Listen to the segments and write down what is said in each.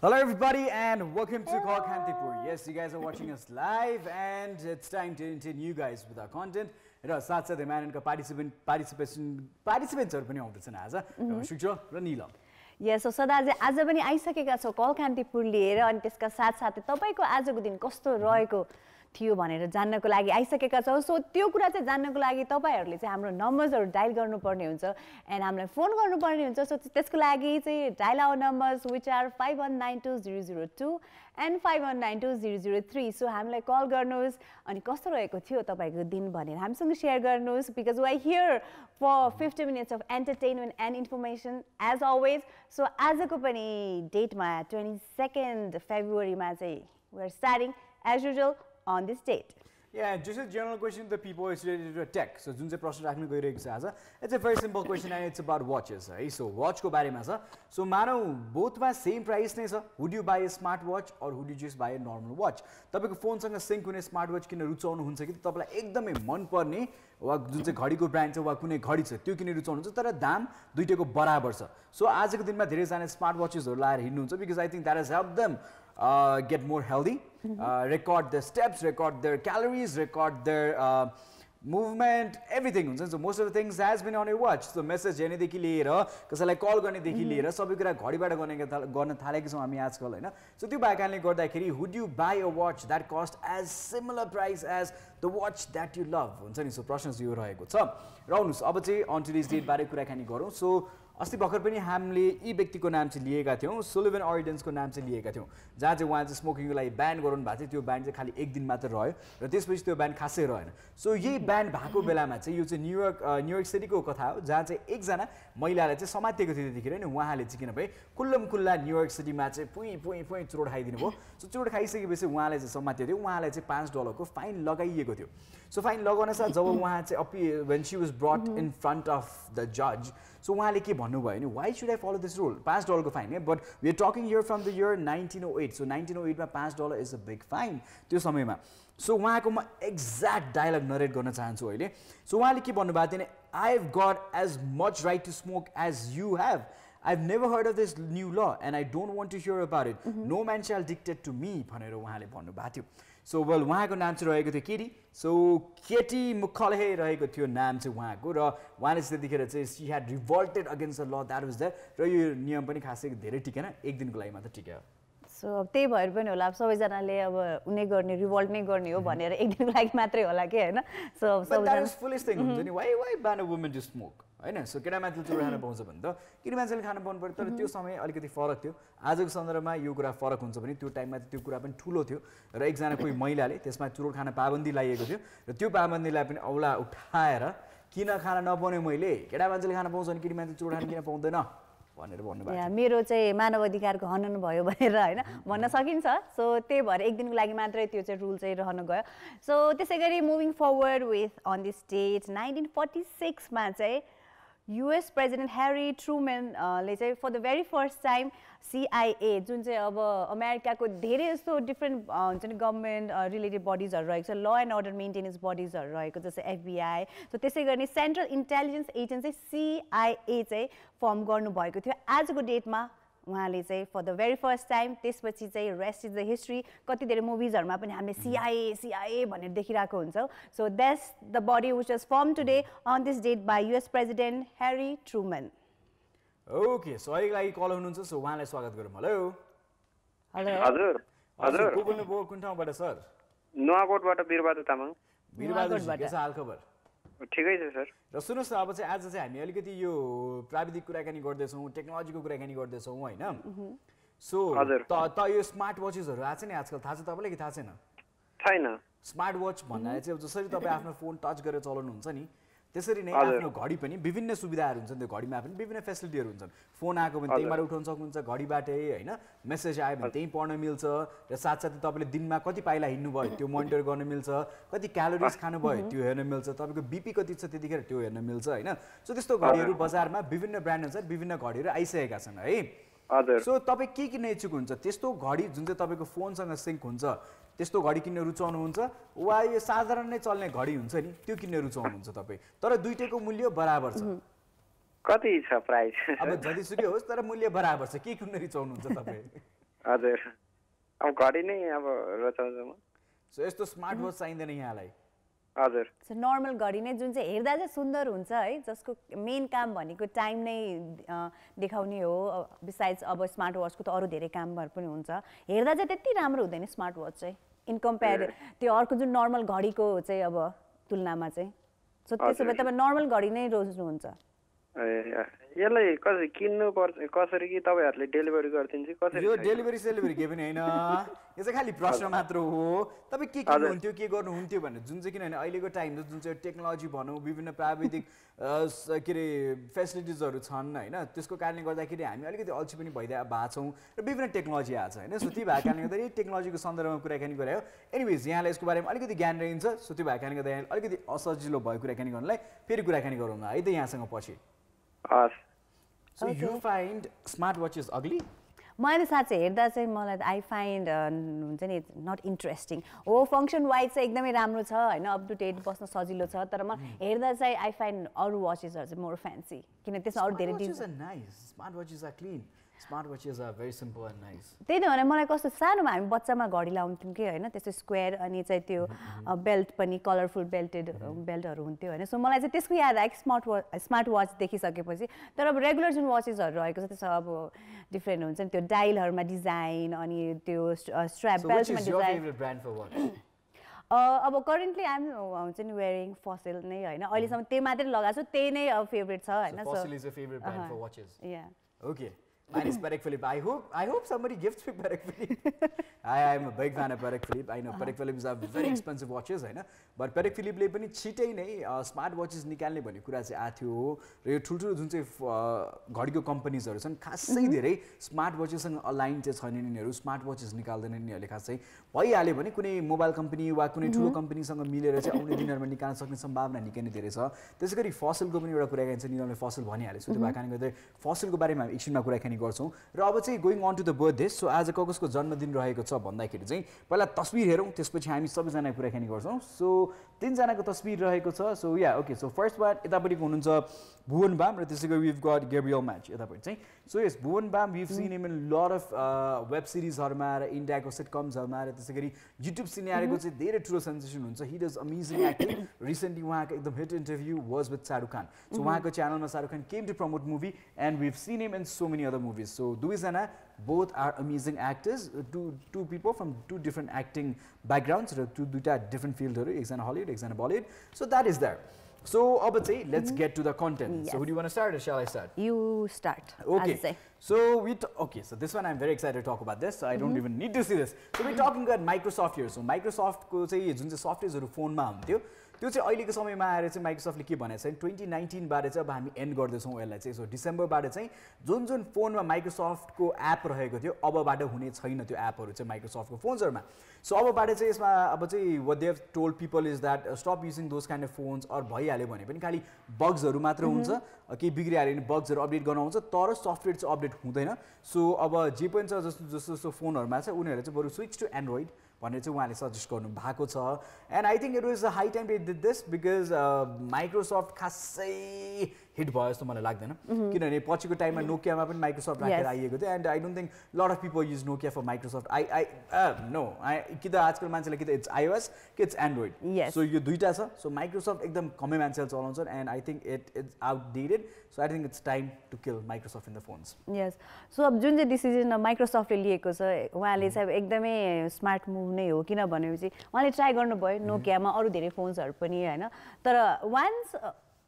Hello, everybody, and welcome to Call Kantipur. Yes, you guys are watching us live, and it's time to entertain you guys with our content. र साथसाथै म्यानका participant participation पार्टिसिपेन्ट्सहरू पनि आउँदैछन् आज सूर्य र Nilam yes so सदाजी आज पनि आइसकेका छौँ कल कान्तिपुर लिएर अनि त्यसका साथसाथै तपाईँको आजको दिन कस्तो रहेको थियो भनेर जान्नको लागि आइसकेका छौँ। सो त्यो कुरा चाहिँ जान्नको लागि तपाईँहरूले चाहिँ हाम्रो नम्बर्सहरू डायल गर्नुपर्ने हुन्छ एन्ड हामीलाई फोन गर्नुपर्ने हुन्छ। सो त्यसको लागि चाहिँ dial our numbers which are five one nine two zero zero two and five one nine two zero zero three so हामीलाई कल गर्नुहोस् अनि कस्तो रहेको थियो तपाईँको दिन भनेर हामीसँग सेयर गर्नुहोस् because we here for fifty minutes of entertainment and information as always so आजको पनि डेटमा ट्वेन्टी सेकेन्ड फेब्रुअरीमा चाहिँ we're starting as usual on this date. Yeah, just a general question the people is related to जुन चाहिँ प्रश्न राख्नु गइरहेको छ आज it's a very simple question and it's about watches है सो वाचको बारेमा छ सो मानौ बोथमा सेम प्राइस नै छ would you buy a smart watch or would you just buy a normal watch तपाईँको फोनसँग सिङ्क हुने स्मार्ट वाच किन रुचाउनुहुन्छ कि तपाईँलाई एकदमै मनपर्ने वा जुन चाहिँ घडीको ब्रान्ड छ वा कुनै घडी छ त्यो किन रुचाउनुहुन्छ तर दाम दुइटैको बराबर छ सो आजको दिनमा धेरैजना स्मार्ट वाचेसहरू लाएर हिँड्नुहुन्छ because I think that is help them uh, get more healthy, mm-hmm. uh, record their steps, record their calories, record their uh, movement everything हुन्छ so most of the things has been on a watch so message हेर्नेदेखि लिएर कसैलाई call गर्नेदेखि लिएर सबै कुरा घडीबाट गर्ने गर्न थालेको छौँ हामी आजकल होइन? सो त्यो भएको कारणले गर्दाखेरि would you buy a watch that cost as similar price as the watch that you love हुन्छ नि? सो प्रश्न यो रहेको छ। र आउनुहोस् अब चाहिँ अन टु डिस डेटबारे कुराकानी गरौँ। सो अस्ति भर्खर पनि हामीले यी व्यक्तिको नाम चाहिँ लिएका थियौँ सुलिभन अरिडेन्सको नाम चाहिँ लिएका थियौँ। जहाँ चाहिँ उहाँ चाहिँ स्मोकिङको लागि ब्यान गराउनु भएको थियो त्यो ब्यान्ड चाहिँ खालि एक दिन मात्र रह्यो र त्यसपछि त्यो ब्यान्ड खासै रहेन। सो यही ब्यान्ड भएको बेलामा चाहिँ यो चाहिँ न्युयोर्क न्युयोर्क सिटीको कथा हो जहाँ चाहिँ एकजना महिलालाई चाहिँ समातिएको थियो त्यतिखेर नि उहाँले चाहिँ किनभने खुल्लम खुल्ला न्युयोर्क सिटीमा चाहिँ पुइ पुइ पुइ चुरोट खाइदिनु भयो सो चुरोट खाइसकेपछि उहाँले चाहिँ समातिएको थियो उहाँलाई चाहिँ पाँच डलरको फाइन लगाइएको थियो। सो फाइन लगाउन साथ जब उहाँ चाहिँ अपि when she was brought in front of the जज सो उहाँले के भन्नुभयो भने why should I follow this rule पाँच डलरको फाइन है but we are talking here from the year nineteen O eight so nineteen O एटमा पाँच dollar is a big fine त्यो समयमा. सो उहाँको म एक्ज्याक्ट डायलग नरेट गर्न चाहन्छु अहिले। सो उहाँले के भन्नुभएको थियो भने I have got as much right to smoke as you have I've never heard of this new law and I don't want to hear about it. Mm -hmm. No man shall dictate to me भनेर उहाँले भन्नुभएको थियो। So well उहाँको नाम चाहिँ रहेको थियो केटी। सो केटी मुखलहे रहेको थियो नाम चाहिँ उहाँको र उहाँले चाहिँ त्यतिखेर चाहिँ she had revolted against the law that was that र यो नियम पनि खासै धेरै टिकेन एक दिनको लागि मात्र टिक्यो सो त्यही भएर पनि होला अब सबैजनाले अब उनी गर्ने रिभल्ट नै गर्ने हो भनेर एक दिनको लागि मात्रै होला कि होइन? सो होइन? सो केटा मान्छेले चुरो खान पाउँछ भने त केटी मान्छेले खानु पाउनु पऱ्यो तर त्यो समय अलिकति फरक थियो। आजको सन्दर्भमा यो कुरा फरक हुन्छ भने त्यो टाइममा त्यो कुरा पनि ठुलो थियो। र एकजना कोही महिलाले त्यसमा चुरोट खान पाबन्दी लगाइएको थियो। र त्यो पाबन्दीलाई पनि औला उठाएर किन खान नपाउने मैले? केटा मान्छेले खान पाउँछ भने केटी मान्छे चुरोट खान किन पाउँदैन? भनेर भन्नुभयो मेरो चाहिँ मानव अधिकारको हनन भयो भनेर होइन? भन्न सकिन्छ। सो त्यही भएर एक दिनको लागि मात्रै त्यो चाहिँ रुल चाहिँ रहन गयो। सो त्यसै गरी moving forward with on this date nineteen forty सिक्समा चाहिँ युएस प्रेजिडेन्ट ह्यारी ट्रुमेनले चाहिँ for the very first time CIA जुन चाहिँ अब अमेरिकाको धेरै जस्तो डिफ्रेन्ट हुन्छ नि गभर्मेन्ट रिलेटेड बडिजहरू रहेको छ ल एन्ड अर्डर मेन्टेनेन्स बडिजहरू रहेको जस्तै एफबिआई सो त्यसै गरी सेन्ट्रल इन्टेलिजेन्स एजेन्सी सिआइए चाहिँ फर्म गर्नुभएको थियो। आजको डेटमा उहाँले चाहिँ for the very first time त्यसपछि चाहिँ रेस्ट इज द हिस्ट्री कति धेरै मुभिजहरूमा पनि हामीले सिआइए सिआइए भनेर देखिरहेको हुन्छौँ। So that's the body which was formed today on this date by US president Harry Truman okay so अहिलेको लागि कल हुनुहुन्छ सो उहाँलाई स्वागत गरौँ। हेलो हेलो हजुर हजुर को बोल्नुभयो कुन ठाउँबाट सर? नुवाकोटबाट बिरबहादुर तामाङ। बिरबहादुर के छ हाल खबर? ठिकै छ सर। र सुन्नुहोस् न अब चाहिँ आज चाहिँ हामी अलिकति यो प्राविधिक कुराकानी गर्दैछौँ टेक्नोलोजीको कुराकानी गर्दैछौँ होइन? सो त यो स्मार्ट वाचेसहरू आएको छ नि आजकल? थाहा छ तपाईँलाई कि थाहा छैन? छैन। स्मार्ट वाच भन्नाले चाहिँ जसरी तपाईँ आफ्नो फोन टच गरेर चलाउनुहुन्छ नि त्यसरी नै आफ्नो घडी पनि विभिन्न सुविधाहरू हुन्छन् त्यो घडीमा पनि विभिन्न फेसिलिटीहरू हुन्छन्। फोन आएको भने त्यहीँबाट उठाउन सक्नुहुन्छ घडीबाटै होइन मेसेज आयो भने त्यहीँ पढ्न मिल्छ र साथसाथै तपाईँले दिनमा कति पाइला हिँड्नुभयो त्यो मोनिटर गर्न मिल्छ कति क्यालोरिज खानुभयो त्यो हेर्न मिल्छ तपाईँको बिपी कति छ त्यतिखेर त्यो हेर्न मिल्छ होइन? सो त्यस्तो घडीहरू बजारमा विभिन्न ब्रान्ड अनुसार विभिन्न घडीहरू आइसकेका छन् है? सो तपाईँ के किन्न इच्छुक हुन्छ? त्यस्तो घडी जुन चाहिँ तपाईँको फोनसँग सिङ्क हुन्छ त्यस्तो घडी किन्न रुचाउनुहुन्छ? वा यो साधारण नै चल्ने घडी हुन्छ नि त्यो किन्न रुचाउनुहुन्छ तपाईँ? तर दुइटैको मूल्य बराबर छ। कति छ प्राइस? अब जतिसुकै होस् तर मूल्य बराबर छ। के किन्न रुचाउनुहुन्छ तपाईँ? हजुर। अब घडी नै अब रचाउँछु म। सो यस्तो स्मार्ट वच चाहिँदैन यहाँलाई। हजुर। सो नर्मल घडी नै जुन चाहिँ हेर्दा चाहिँ सुन्दर हुन्छ है जसको मेन काम भनेको टाइम नै देखाउने हो। बिसाइड्स अब स्मार्ट वाचको त अरू धेरै कामहरू पनि हुन्छ। हेर्दा चाहिँ त्यति राम्रो हुँदैन स्मार्ट वाच चाहिँ। इन त्यो अर्को जुन नर्मल घडीको चाहिँ अब तुलनामा चाहिँ सो त्यसो भए। तपाईँ नर्मल घडी नै रोज्नुहुन्छ यसलाई कसरी किन्नु पर्छ कसरी कि तपाईँहरूले डेलिभरी गरिदिन्छ कसरी यो? डेलिभरी सेलिभरी केही पनि होइन। यो चाहिँ खालि प्रश्न मात्र हो। तपाईँ के किन्नुहुन्थ्यो के गर्नुहुन्थ्यो भने जुन चाहिँ किनभने अहिलेको टाइम जुन चाहिँ टेक्नोलोजी भनौँ विभिन्न प्राविधिक के अरे फेसिलिटिजहरू छन् होइन। त्यसको कारणले गर्दाखेरि हामी अलिकति अल्छी पनि भइदिए भएको छौँ र विभिन्न टेक्नोलोजी आएको छ होइन। सो त्यो भएको कारणले गर्दाखेरि टेक्नोलोजीको सन्दर्भमा कुराकानी गरायो। एनिवेज यहाँलाई यसको बारेमा अलिकति ज्ञान रहन्छ सो त्यो भएको कारणले गर्दा यहाँलाई अलिकति असजिलो भयो कुराकानी गर्नलाई फेरि कुराकानी गरौँ न है त यहाँसँग पछि। हस् so you find smart watch is ugly मैले साँच्चै हेर्दा चाहिँ मलाई आई फाइन्ड हुन्छ नि नट इन्ट्रेस्टिङ हो फङ्सन वाइज चाहिँ एकदमै राम्रो छ होइन अप टु डेट बस्न सजिलो छ तर म हेर्दा चाहिँ आई फाइन्ड अरू वाचेसहरू चाहिँ मोर फ्यान्सी किन त्यसमा अरू धेरै त्यही त भने मलाई कस्तो सानोमा हामी बच्चामा घडी लाउँथ्यौँ कि होइन त्यस्तो स्क्वायर अनि चाहिँ त्यो बेल्ट पनि कलरफुल बेल्टेड बेल्टहरू हुन्थ्यो होइन। सो मलाई चाहिँ त्यसको याद आयो कि स्मार्ट वाच स्मार्ट वाच देखिसकेपछि। तर अब रेगुलर जुन वाचेसहरू रहेको छ त्यसमा अब डिफ्रेन्ट हुन्छ नि त्यो डायलहरूमा डिजाइन अनि त्यो which बेल्टमा डिजाइन? अब करेन्टली आइम हुन्छ नि वेयरिङ फसेल नै होइन। अहिलेसम्म त्यही मात्रै लगाएको छु त्यही नै फेभरेट छ होइन। Mine is Patek Philippe. I hope I hope somebody gifts me Patek Philippe. I am a big fan of Patek Philippe. I know Patek Philippe are very expensive watches होइन बट Patek Philippe ले पनि छिटै नै smart watches निकाल्ने भन्ने कुरा चाहिँ आएको थियो हो र यो ठुल्ठुलो जुन चाहिँ घडीको कम्पनीजहरू छन् खासै धेरै स्मार्ट वाचेससँग अलाइन चाहिँ छैनन् यिनीहरू स्मार्ट वाचेस निकाल्दैनन् यिनीहरूले खासै भइहाल्यो भने कुनै मोबाइल कम्पनी वा कुनै ठुलो कम्पनीसँग मिलेर चाहिँ आउने दिनहरूमा निकाल्न सक्ने सम्भावना निकै नै धेरै छ त्यसै गरी फसलको पनि एउटा कुराकानी छ निरमले फसल भनिहाल्यो सो त्यो भएको कारणले गर्दा फसलको बारेमा हामी एकछिनमा कुराकानी गर्छौँ। र अब चाहिँ going on to the birthday so आज ककसको जन्मदिन रहेको छ भन्दाखेरि चाहिँ पहिला तस्बिर हेरौँ त्यसपछि हामी सबैजना कुराकानी गर्छौँ। सो तिनजनाको तस्बिर रहेको छ। So yeah okay so first one यतापट्टिको हुनुहुन्छ भुवन बाम र त्यसै गरी विभ गट गेब्रियल म्याच यतापट्टि चाहिँ। So yes Bhuvan Bam we've seen him in lot of web सिरिजहरूमा र इन्डियाको सिटकम्सहरूमा र त्यसै गरी युट्युब सिनेरीको चाहिँ धेरै ठुलो सेन्सेसन हुन्छ। He does amazing acting recently उहाँको एकदम hit interview was with Shahrukh Khan so उहाँको च्यानलमा Shahrukh Khan came to promote movie and we've seen him in so many other movies so दुवैजना Both are amazing actors two two people from two different acting backgrounds र to दुइटा different फिल्डहरू एकजना Hollywood एकजना Bollywood so that is that so अब चाहिँ let's get to the content so would you want start sale I start you start Okay. आज चाहिँ So we t- okay. So this one I'm very excited to talk about this. I don't even need to see this. So we're talking about Microsoft here. So Microsoft को चाहिँ जुन चाहिँ सफ्टवेयर्सहरू फोनमा हुन्थ्यो त्यो चाहिँ अहिलेको समयमा आएर चाहिँ माइक्रोसफ्टले के भनेको छ ट्वेन्टी नाइन्टिनबाट चाहिँ अब हामी एन्ड गर्दैछौँ यसलाई चाहिँ। सो डिसेम्बरबाट चाहिँ जुन जुन फोनमा माइक्रोसफ्टको एप रहेको थियो अबबाट हुने छैन त्यो एपहरू चाहिँ माइक्रोसफ्टको फोन्सहरूमा। सो अबबाट चाहिँ यसमा अब चाहिँ what they've told people is that stop using those kind of phones or भइहाल्यो भने पनि खालि बग्सहरू मात्र हुन्छ केही बिग्रिहाल्यो भने बग्सहरू अपडेट गर्न आउँछ तर सफ्टवेयर चाहिँ अपडेट हुँदैन। सो अब जे पनि छ जस्तो जस्तो जस्तो फोनहरूमा चाहिँ उनीहरूले चाहिँ बरु स्विच टु एन्ड्रोइड भनेर चाहिँ उहाँले सजेस्ट गर्नु भएको छ and I think it was a high time did this because Microsoft खासै हिट भयो जस्तो मलाई लाग्दैन। किनभने पछिको टाइममा नोकियामा पनि माइक्रोसफ्ट राखेर. आइएको थियो। And I don't think lot of people use Nokia for Microsoft I I know I कि त आजकल मान्छेलाई कि त इट्स आइओएस कि इट्स एन्ड्रोइड. सो यो दुइटा छ। सो माइक्रोसफ्ट एकदम कमै मान्छेले चलाउँछन् and I think it it's outdated so I think it's time to kill Microsoft in the phones yes so अब जुन चाहिँ डिसिजन माइक्रोसफ्टले लिएको छ उहाँले चाहिँ अब एकदमै स्मार्ट मुभ नै हो। किन भनेपछि उहाँले ट्राई गर्नुभयो नोकियामा अरू धेरै फोन्सहरू पनि होइन? तर वान्स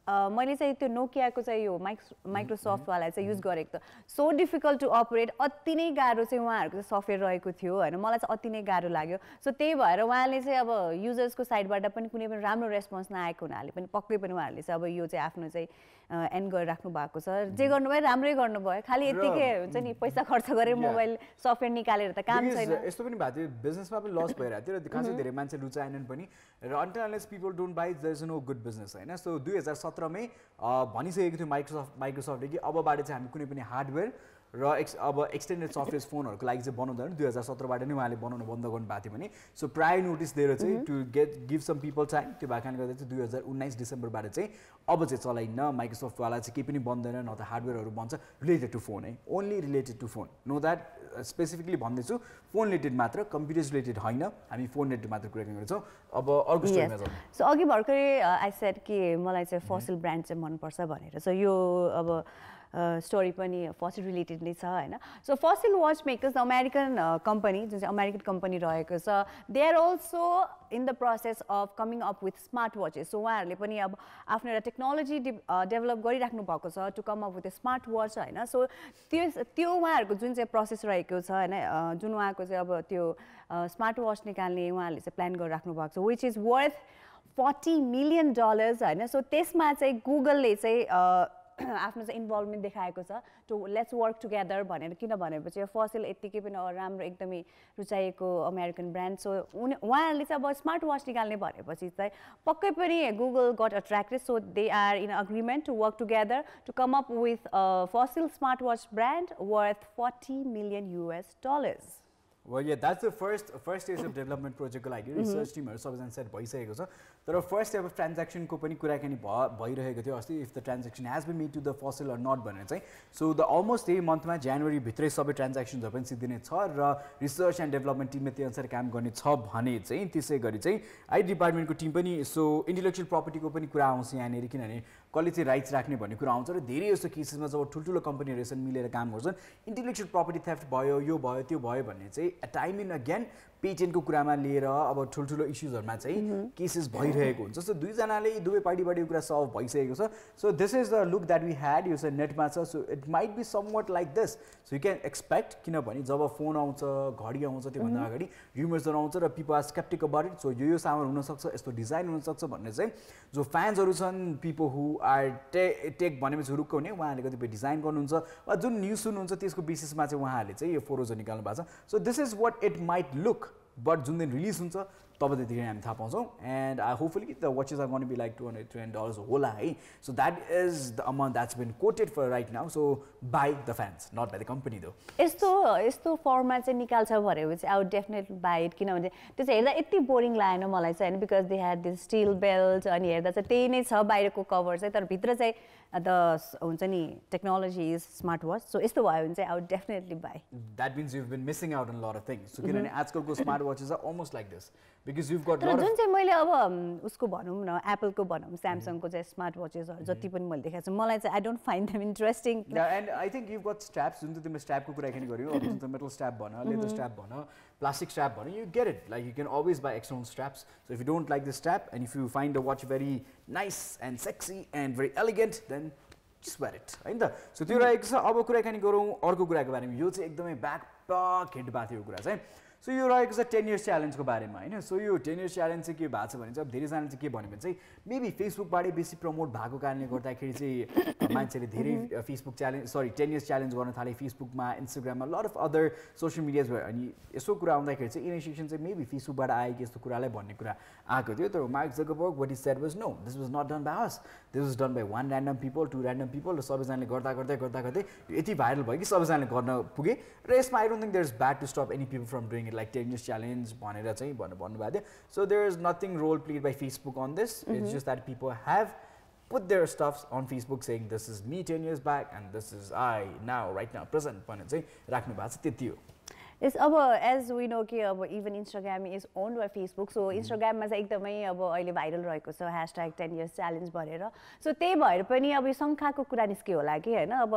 मैले चाहिँ त्यो नोकियाको चाहिँ यो माइक्स माइक्रोसफ्टवाला चाहिँ युज गरेको त सो डिफिकल्ट टु अपरेट अति नै गाह्रो चाहिँ उहाँहरूको चाहिँ सफ्टवेयर रहेको थियो होइन। मलाई चाहिँ अति नै गाह्रो लाग्यो। सो त्यही भएर उहाँले चाहिँ अब युजर्सको साइडबाट पनि कुनै पनि राम्रो रेस्पोन्स नआएको हुनाले पनि पक्कै पनि उहाँहरूले चाहिँ अब यो चाहिँ आफ्नो चाहिँ एन्ड गरिराख्नु भएको छ। जे गर्नुभयो राम्रै गर्नुभयो। खालि र- यत्तिकै हुन्छ नि पैसा खर्च गरेर. मोबाइल सफ्टवेयर निकालेर त काम छैन। यस्तो पनि भएको थियो बिजनेसमा पनि लस भइरहेको थियो र खासै धेरै मान्छे रुचाएनन् पनि। र unless people don't buy there is no good business होइन? सो दुई हजार सत्रमै भनिसकेको थियो माइक्रोसफ्ट माइक्रोसफ्टले कि अबबाट चाहिँ हामी कुनै पनि हार्डवेयर र एक्स अब एक्सटेन्डेड सफ्टवेयर फोनहरूको लागि चाहिँ बनाउँदैन दुई हजार सत्रबाट नै उहाँले बनाउनु बन्द गर्नुभएको थियो भने सो प्राय नोटिस दिएर चाहिँ to get give some people time त्यो भएको कारणले गर्दा चाहिँ दुई हजार उन्नाइस डिसेम्बरबाट चाहिँ अब चाहिँ चलाइन्न। माइक्रोसफ्टवाला चाहिँ केही पनि बन्दैन न त हार्डवेयरहरू बन्छ। रिलेटेड टु फोन है। Only related to phone no that specifically भन्दैछु फोन रिलेटेड मात्र कम्प्युटर्स रिलेटेड होइन। हामी फोन रिलेटेड मात्र कुरा गर्छौँ अब अर्को सो अघि भर्खरै आई सेट कि मलाई चाहिँ फसिल ब्रान्ड चाहिँ मनपर्छ भनेर। सो यो अब स्टोरी पनि फसिल रिलेटेड नै छ होइन? सो फसिल वाच मेकर्स अमेरिकन कम्पनी जुन चाहिँ अमेरिकन कम्पनी रहेको छ they are also in the process of coming up with smart watches so उहाँहरूले पनि अब आफ्नो एउटा टेक्नोलोजी डेभलप गरिराख्नु भएको छ to come up with smart watch होइन? सो त्यो त्यो उहाँहरूको जुन चाहिँ प्रोसेस रहेको छ होइन जुन उहाँको चाहिँ अब त्यो स्मार्ट वाच निकाल्ने उहाँहरूले चाहिँ प्लान गरिराख्नु भएको छ which is worth forty million dollars होइन? सो त्यसमा चाहिँ गुगलले चाहिँ आफ्नो चाहिँ इन्भल्भमेन्ट देखाएको छ। टु लेट्स वर्क टुगेदर भनेर किन भनेपछि फसिल यत्तिकै पनि राम्रो एकदमै रुचाइएको अमेरिकन ब्रान्ड सो उनी उहाँहरूले चाहिँ अब स्मार्ट वाच निकाल्ने भनेपछि चाहिँ पक्कै पनि Google got attracted so they are in agreement to work together to come up with Fossil smart watch brand worth forty million US dollars well yeah that's the first first stage of development projectको लागि research टिमहरू सबैजना set भइसकेको छ। तर first अब ट्रान्ज्याक्सनको पनि कुराकानी भ भइरहेको थियो अस्ति if the transaction has be made to the Fossil or not भनेर चाहिँ। सो द अलमोस्ट त्यही मन्थमा जनवरीभित्रै सबै ट्रान्ज्याक्सन्सहरू पनि सिद्धिने छ र रिसर्च एन्ड डेभलपमेन्ट टिमले त्यो अनुसार काम गर्ने छ भने चाहिँ त्यसै गरी चाहिँ आई डिपार्टमेन्टको टिम पनि सो इन्टेलेक्चुअल प्रपर्टीको पनि कुरा आउँछ यहाँनिर किनभने कसले चाहिँ राइट्स राख्ने भन्ने कुरा आउँछ र धेरै जस्तो केसेसमा जब ठुल्ठुलो कम्पनीहरू मिलेर काम गर्छन् इन्टेलेक्चुअल प्रपर्टी थेफ्ट भयो यो भयो त्यो भयो भन्ने चाहिँ टाइम इन अगेन पेटेन्टको कुरामा लिएर अब ठुल्ठुलो इस्युजहरूमा चाहिँ केसेस भइरहेको हुन्छ। सो दुईजनाले दुवै पार्टीबाट यो कुरा सल्भ भइसकेको छ। So this is the look that we had यो चाहिँ नेटमा छ। So it might be somewhat like this so you can expect किनभने जब फोन आउँछ घडी आउँछ त्योभन्दा अगाडि रुमर्सहरू आउँछ र people are skeptic about it so यो यो सामान हुनसक्छ यस्तो डिजाइन हुनसक्छ भन्ने चाहिँ जो फ्यान्सहरू छन् पिपल हु आर टे टेक भनेपछि हुरुक्क हुने उहाँहरूले कतिपय डिजाइन गर्नुहुन्छ वा जुन न्युज सुन्नुहुन्छ त्यसको बेसिसमा चाहिँ उहाँहरूले चाहिँ यो फोटोजहरू निकाल्नु भएको छ। So this is what it might look but जुन दिन रिलिज हुन्छ तब त्यतिखेर हामी थाहा पाउँछौँ। And I hopefully the watches are gonna be like two hundred two hundred dollars होला है so that is the amount that's been quoted for right now so by the fans not by the company though यस्तो यस्तो फर्ममा चाहिँ निकाल्छ भनेपछि I would definitely buy it किनभने त्यो चाहिँ हेर्दा यति बोरिङ लागेन मलाई चाहिँ होइन? Because they had this steel belt अनि हेर्दा चाहिँ त्यही नै छ बाहिरको कभर चाहिँ तर भित्र चाहिँ द हुन्छ नि technology is smart watch so यस्तो भयो भने चाहिँ I would definitely buy that means you been missing out in lot of things so किनभने आजकलको smart watches are almost like this because you've got जुन चाहिँ मैले अब उसको भनौँ न एप्पलको भनौँ स्यामसङको चाहिँ स्मार्ट वाचेसहरू जति पनि मैले देखाएको छु मलाई चाहिँ I don't find them interesting and I think you got straps जुन चाहिँ तिमीले स्ट्यापको कुराकानी गर्यो मेटल स्ट्याप भन लेदर स्ट्याप भन plastic strap button, you get it. Like you can always buy external straps. So if you don't like the strap and if you find the watch very nice and sexy and very elegant, then square it होइन त so त्यो रहेको छ अब कुराकानी गरौँ अर्को कुराको बारेमा यो चाहिँ एकदमै ब्याक पक हिट भएको कुरा चाहिँ सो यो रहेको छ टेन इयर्स च्यालेन्जको बारेमा होइन? सो यो टेन इयर्स च्यालेन्ज चाहिँ के भएको छ भने चाहिँ अब धेरैजनाले चाहिँ के भन्यो भने चाहिँ मेबी फेसबुकबाटै बेसी प्रमोट भएको कारणले गर्दाखेरि चाहिँ मान्छेले धेरै Facebook challenge sorry ten years challenge गर्न थाले फेसबुकमा इन्स्टाग्राममा lot of other social medias भयो। अनि यसो कुरा आउँदाखेरि चाहिँ इनिसिएसन चाहिँ मेबी फेसबुकबाट आयो कि यस्तो कुरालाई भन्ने कुरा आएको थियो। तर Mark Zuckerberg what is said was no this was not done by us this was done by one random people to random people र सबैजनाले गर्दा गर्दै गर्दा गर्दै यति भाइरल भयो कि सबैजनाले गर्न पुगे। र यसमा I don't think there is bad to stop any people from doing it like ten years challenge challenge भनेर चाहिँ भन्नु भन्नुभएको थियो. So there is nothing role played by Facebook on this it's just that people have put their stuffs on Facebook saying this is me 10 years back and this is I now right now present भनेर चाहिँ राख्नु भएको छ त्यति हो। यस अब as we know कि अब even Instagram is own by Facebook so इन्स्टाग्राममा चाहिँ एकदमै अब अहिले भाइरल रहेको छ ह्यासट्याग टेन इयर्स च्यालेन्ज भनेर। सो त्यही भएर पनि अब यो शङ्खाको कुरा निस्क्यो होला कि होइन? अब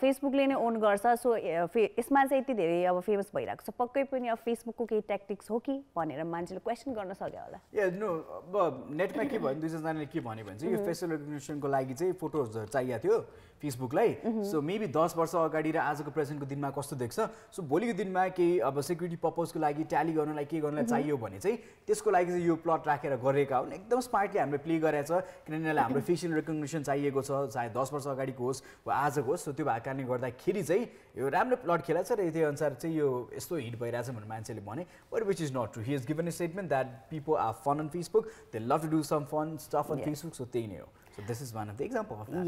फेसबुकले नै ओन गर्छ सो फे यसमा चाहिँ यति धेरै अब फेमस भइरहेको छ। पक्कै पनि अब फेसबुकको केही ट्याक्टिक्स हो कि भनेर मान्छेले क्वेसन गर्न सक्यो होला। ए नो अब नेटमा के भयो दुईजनाले के भन्यो भने चाहिँ यो फेसियल रिकग्नेसनको लागि चाहिँ फोटोहरू चाहिएको थियो। फेसबुकलाई सो मेबी दस वर्ष अगाडि र आजको प्रेजेन्टको दिनमा कस्तो देख्छ? सो भोलिको दिनमा केही अब सेक्युरिटी पर्पजको लागि ट्याली गर्नलाई के गर्नलाई चाहियो भने चाहिँ त्यसको लागि चाहिँ यो प्लट राखेर गरेका हुन्। एकदम स्मार्टली हामीले प्ले गरेको छ। किनभने यसलाई हाम्रो फेसियल रिकग्नेसन चाहिएको छ चाहे दस वर्ष अगाडिको होस् वा आजको होस्। सो त्यो भएको कारणले गर्दाखेरि चाहिँ यो राम्रो प्लट खेलाएको छ र त्यही अनुसार चाहिँ यो यस्तो हिट भइरहेछ भनेर मान्छेले भने but which is not true he is given a statement that people are fun on Facebook they love to do some fun stuff on. Facebook so त्यही नै हो।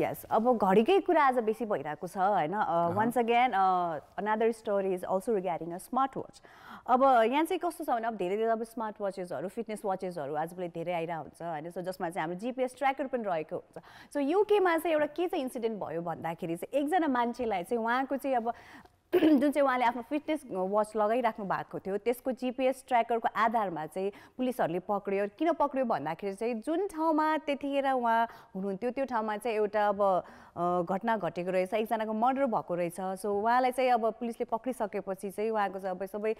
यस अब घडीकै कुरा आज बेसी भइरहेको छ होइन? Once again another story is also regarding a smart watch अब यहाँ चाहिँ कस्तो छ भने अब धेरै धेरै अब स्मार्ट वाचेसहरू फिटनेस वाचेसहरू आजभोलि धेरै आइरहेको हुन्छ होइन? सो जसमा चाहिँ हाम्रो जिपिएस ट्र्याकर पनि रहेको हुन्छ। सो युकेमा चाहिँ एउटा के चाहिँ इन्सिडेन्ट भयो भन्दाखेरि चाहिँ एकजना मान्छेलाई चाहिँ उहाँको चाहिँ अब जुन चाहिँ उहाँले आफ्नो फिटनेस वाच लगाइराख्नु भएको थियो त्यसको जिपिएस ट्र्याकरको आधारमा चाहिँ पुलिसहरूले पक्रियो। किन पक्रियो भन्दाखेरि चाहिँ जुन ठाउँमा त्यतिखेर उहाँ हुनुहुन्थ्यो त्यो ठाउँमा चाहिँ एउटा अब घटना घटेको रहेछ एकजनाको मर्डर भएको रहेछ। सो उहाँलाई चाहिँ अब पुलिसले पक्रिसकेपछि चाहिँ उहाँको चाहिँ अब सबै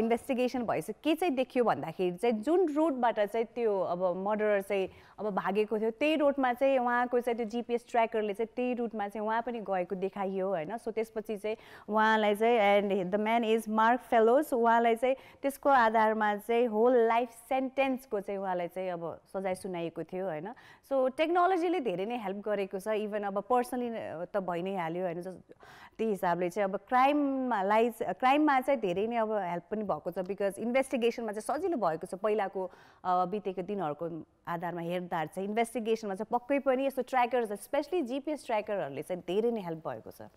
इन्भेस्टिगेसन भएपछि के चाहिँ देखियो भन्दाखेरि चाहिँ जुन रोडबाट चाहिँ त्यो अब मर्डरर चाहिँ अब भागेको थियो त्यही रोडमा चाहिँ उहाँको चाहिँ त्यो जिपिएस ट्र्याकरले चाहिँ त्यही रुटमा चाहिँ उहाँ पनि गएको देखाइयो होइन। सो त्यसपछि चाहिँ उहाँलाई चाहिँ and the man is Mark Fellows उहाँलाई चाहिँ त्यसको आधारमा चाहिँ होल लाइफ सेन्टेन्सको चाहिँ उहाँलाई चाहिँ अब सजाय सुनाइएको थियो होइन। सो टेक्नोलोजीले धेरै नै हेल्प गरेको छ इभन अब पर्सनली त भइ नै हाल्यो होइन जस- त्यही हिसाबले चाहिँ अब क्राइममा लाइज क्राइममा चाहिँ धेरै नै अब हेल्प पनि भएको छ बिकज इन्भेस्टिगेसनमा चाहिँ सजिलो भएको छ पहिलाको बितेको दिनहरूको आधारमा हेर्दा चाहिँ इन्भेस्टिगेसनमा चाहिँ पक्कै पनि यस्तो ट्र्याकर्स स्पेसली जिपिएस ट्र्याकरहरूले चाहिँ धेरै नै हेल्प भएको छ।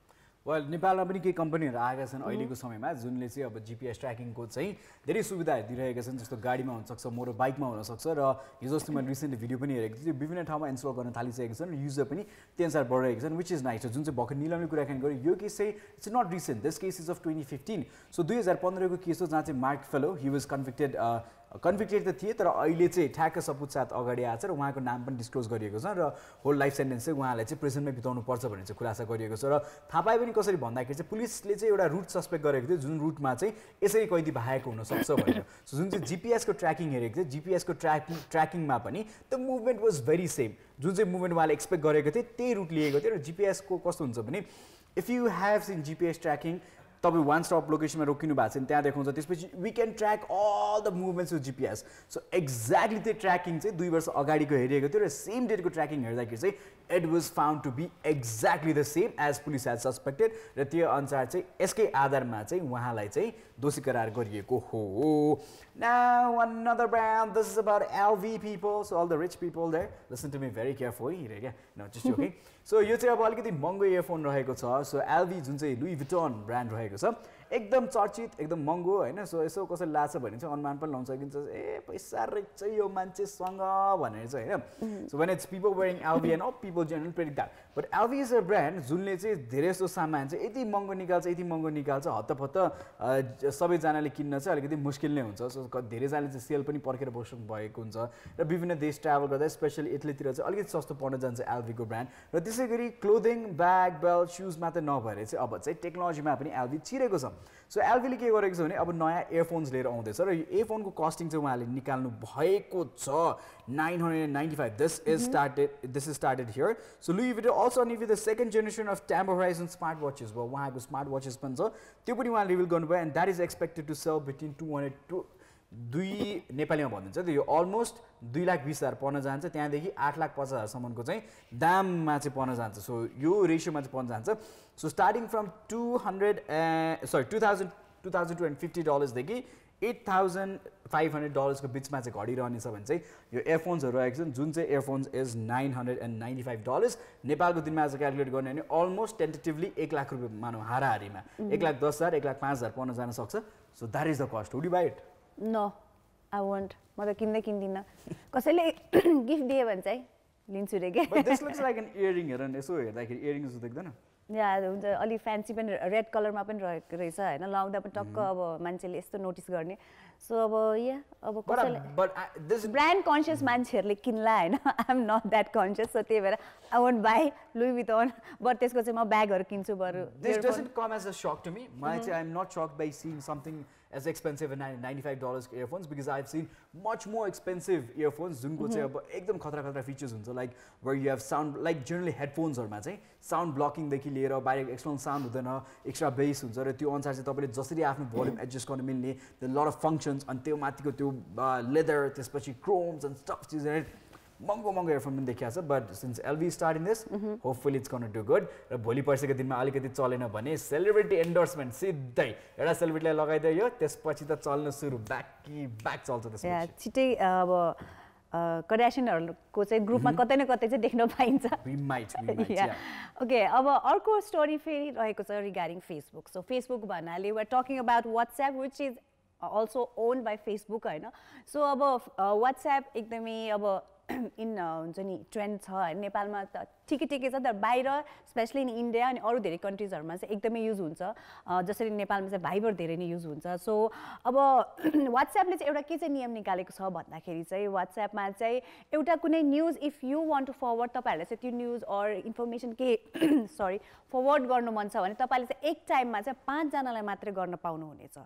वेल नेपालमा पनि केही कम्पनीहरू आएका छन् अहिलेको समयमा जुनले चाहिँ अब जिपिएस ट्र्याकिङको चाहिँ धेरै सुविधाहरू दिइरहेका छन् जस्तो गाडीमा हुनसक्छ मोटर बाइकमा हुनसक्छ र हिजो अस्ति मैले रिसेन्टली भिडियो पनि हेरेको थिएँ विभिन्न ठाउँमा इन्स्टल गर्न थालिसकेका छन् युजर पनि अनुसार बढिरहेको छन् विच इज नाइस जुन चाहिँ भर्खर निलमले कुराकानी गर्यो यो केस चाहिँ it's not recent this case is of twenty fifteen so दुई हजार पन्ध्रको केस हो जहाँ चाहिँ Mark Fellow he was convicted convicted त थिए तर अहिले चाहिँ ठ्याक्क सपुत साथ अगाडि आएको छ र उहाँको नाम पनि डिस्क्लोज गरिएको छ र होल लाइफ सेन्टेन्स चाहिँ उहाँलाई चाहिँ प्रिजनमै बिताउनु पर्छ भन्ने चाहिँ खुलासा गरिएको छ र थाहा पाए पनि कसरी भन्दाखेरि चाहिँ पुलिसले चाहिँ एउटा रुट सस्पेक्ट गरेको थियो जुन रुटमा चाहिँ यसरी कैदी भाएको हुनसक्छ भनेर। सो जुन चाहिँ जिपिएसको ट्र्याकिङ हेरेको थियो जिपिएसको ट्र्याकिङ ट्र्याकिङमा पनि the movement was very same जुन चाहिँ मुभमेन्ट उहाँले एक्सपेक्ट गरेको थियो त्यही रुट लिएको थियो र जिपिएसको कस्तो हुन्छ भने if you have seen GPS tracking तपाईँ वान स्टप लोकेसनमा रोकिनु भएको छ भने त्यहाँ देखाउँछ। त्यसपछि we can track all the movements with GPS so exactly त्यो ट्र्याकिङ चाहिँ दुई वर्ष अगाडिको हेरिएको थियो र सेम डेटको ट्र्याकिङ हेर्दाखेरि चाहिँ it was found to be exactly the same as police as suspected र त्यो अनुसार चाहिँ यसकै आधारमा चाहिँ उहाँलाई चाहिँ दोषी करार गरिएको हो। Now another brand. This is about LV people. So all the rich people there, listen to me very carefully. here, No, just joking. So यो चाहिँ अब अलिकति महँगो इयरफोन रहेको छ सो एलभी जुन चाहिँ लुई भिटन ब्रान्ड रहेको छ एकदम चर्चित एकदम महँगो होइन। सो यसो कसैले लाग्छ भने चाहिँ अनुमान पनि लाउन सकिन्छ। ए पैसा रहेछ यो मान्छेसँग भनेर चाहिँ होइन। So when it's people wearing LV and all people general predict that but LV is a brand जुनले चाहिँ धेरै जस्तो सामान चाहिँ यति महँगो निकाल्छ यति महँगो निकाल्छ हत्तपत्त ज- सबैजनाले किन्न चाहिँ अलिकति मुस्किल नै हुन्छ। सो धेरैजनाले चाहिँ सेल पनि पर्खेर बस्नु भएको हुन्छ। र विभिन्न देश ट्राभल गर्दा स्पेसली इटलीतिर चाहिँ अलिकति सस्तो पर्न जान्छ एलभीको ब्रान्ड र त्यसै गरी क्लोदिङ ब्याग बेल्ट सुज मात्र नभएर चाहिँ अब चाहिँ टेक्नोलोजीमा पनि एलभी छिरेको छ। सो एलभीले के गरेको छ भने अब नयाँ इयरफोन्स लिएर आउँदैछ र यो इयरफोनको कस्टिङ चाहिँ उहाँले निकाल्नु भएको छ। Nine hundred ninety five this is started this is started here so Louis Vuitton also अनि with the second generation of Tambour Horizon smart watches भयो उहाँको स्मार्ट वाचेस पनि छ। त्यो पनि उहाँले रिभिल गर्नुभयो and that is expected to sell between two hundred two दुई नेपालीमा भनिदिन्छ त्यो यो अलमोस्ट दुई लाख बिस हजार पर्न जान्छ त्यहाँदेखि आठ लाख पचास हजारसम्मको चाहिँ दाममा चाहिँ पर्न जान्छ। सो यो रेसियोमा चाहिँ पर्न जान्छ। So starting from two hundred sorry two thousand two thousand two hundred fifty डलर्सदेखि eight thousand five hundred डलर्सको बिचमा चाहिँ घडी रहनेछ भने चाहिँ यो इयरफोन्सहरू रहेको छन्। जुन चाहिँ earphones is nine hundred and ninety five dollars नेपालको दिनमा आज क्यालकुलेट गर्ने भने अलमोस्ट टेन्टेटिभली एक लाख रुपियाँ मानौँ हाराहारीमा। एक लाख दस हजार एक लाख पाँच हजार पर्न जान सक्छ। So that is the cost would you buy it no I won't म त किन्दै किन्दिनँ। कसैले गिफ्ट दियो भने चाहिँ लिन्छु रे के? हेर यसो हेर्दाखेरि इयरिङ देख्दैन? या हुन्छ अलिक फ्यान्सी पनि रेड कलरमा पनि रहेको रहेछ होइन? लाउँदा पनि टक्क अब मान्छेले यस्तो नोटिस गर्ने। सो अब या अब कसैले ब्रान्ड कन्सियस मान्छेहरूले किन्ला होइन? I am not that conscious so त्यही भएर I won't buy Louis Vuitton but त्यसको चाहिँ म ब्यागहरू किन्छु बरु। This earphone- doesn't come as a shock to me. As expensive as $95 earphones because I've seen much more expensive earphones जुनको चाहिँ अब एकदम खतरा खतरा फिचर्स हुन्छ like where you have sound like generally हेडफोन्सहरूमा चाहिँ साउन्ड ब्लकिङदेखि लिएर बाहिर एक्सटर्नल साउन्ड हुँदैन एक्स्ट्रा बेस हुन्छ र त्यो अनुसार चाहिँ तपाईँले जसरी आफ्नो भोल्युम एडजस्ट गर्नु मिल्ने लट अफ फङ्सन्स अनि त्यो माथिको त्यो लेदर त्यसपछि क्रोम्स एन्ड स्टफ चिज महँगो महँगो इयरफोन पनि देखिएको छ but since LV start in this hopefully it's gonna do good र भोलि पर्सिको दिनमा अलिकति चलेन भने सेलिब्रिटी एन्डोर्समेन्ट सिधै एउटा सेलिब्रिटीलाई लगाइदियो त्यसपछि त चल्न सुरु ब्याक कि ब्याक चल्छ या, त्यसपछि छिट्टै अब कडासिनहरूको चाहिँ ग्रुपमा कतै न कतै चाहिँ देख्न पाइन्छ. ओके अब अर्को स्टोरी फेरि रहेको छ रिगार्डिङ फेसबुक सो फेसबुक भन्नाले we're talking about WhatsApp which is also own by Facebook होइन सो अब वाट्सएप एकदमै अब इन हुन्छ नि ट्रेन्ड छ होइन नेपालमा त ठिकै ठिकै छ तर बाहिर स्पेसली इन इन्डिया अनि अरू धेरै कन्ट्रिजहरूमा चाहिँ एकदमै युज हुन्छ। अ, जसरी नेपालमा चाहिँ भाइबर धेरै नै युज हुन्छ। सो अब वाट्सएपले चाहिँ एउटा के चाहिँ नियम निकालेको छ भन्दाखेरि चाहिँ वाट्सएपमा चाहिँ एउटा कुनै news if you want to forward तपाईँहरूलाई चाहिँ त्यो न्युज अर इन्फर्मेसन के सरी फरवर्ड गर्नु मन छ भने तपाईँले चाहिँ एक टाइममा चाहिँ पाँचजनालाई मात्रै गर्न पाउनुहुनेछ।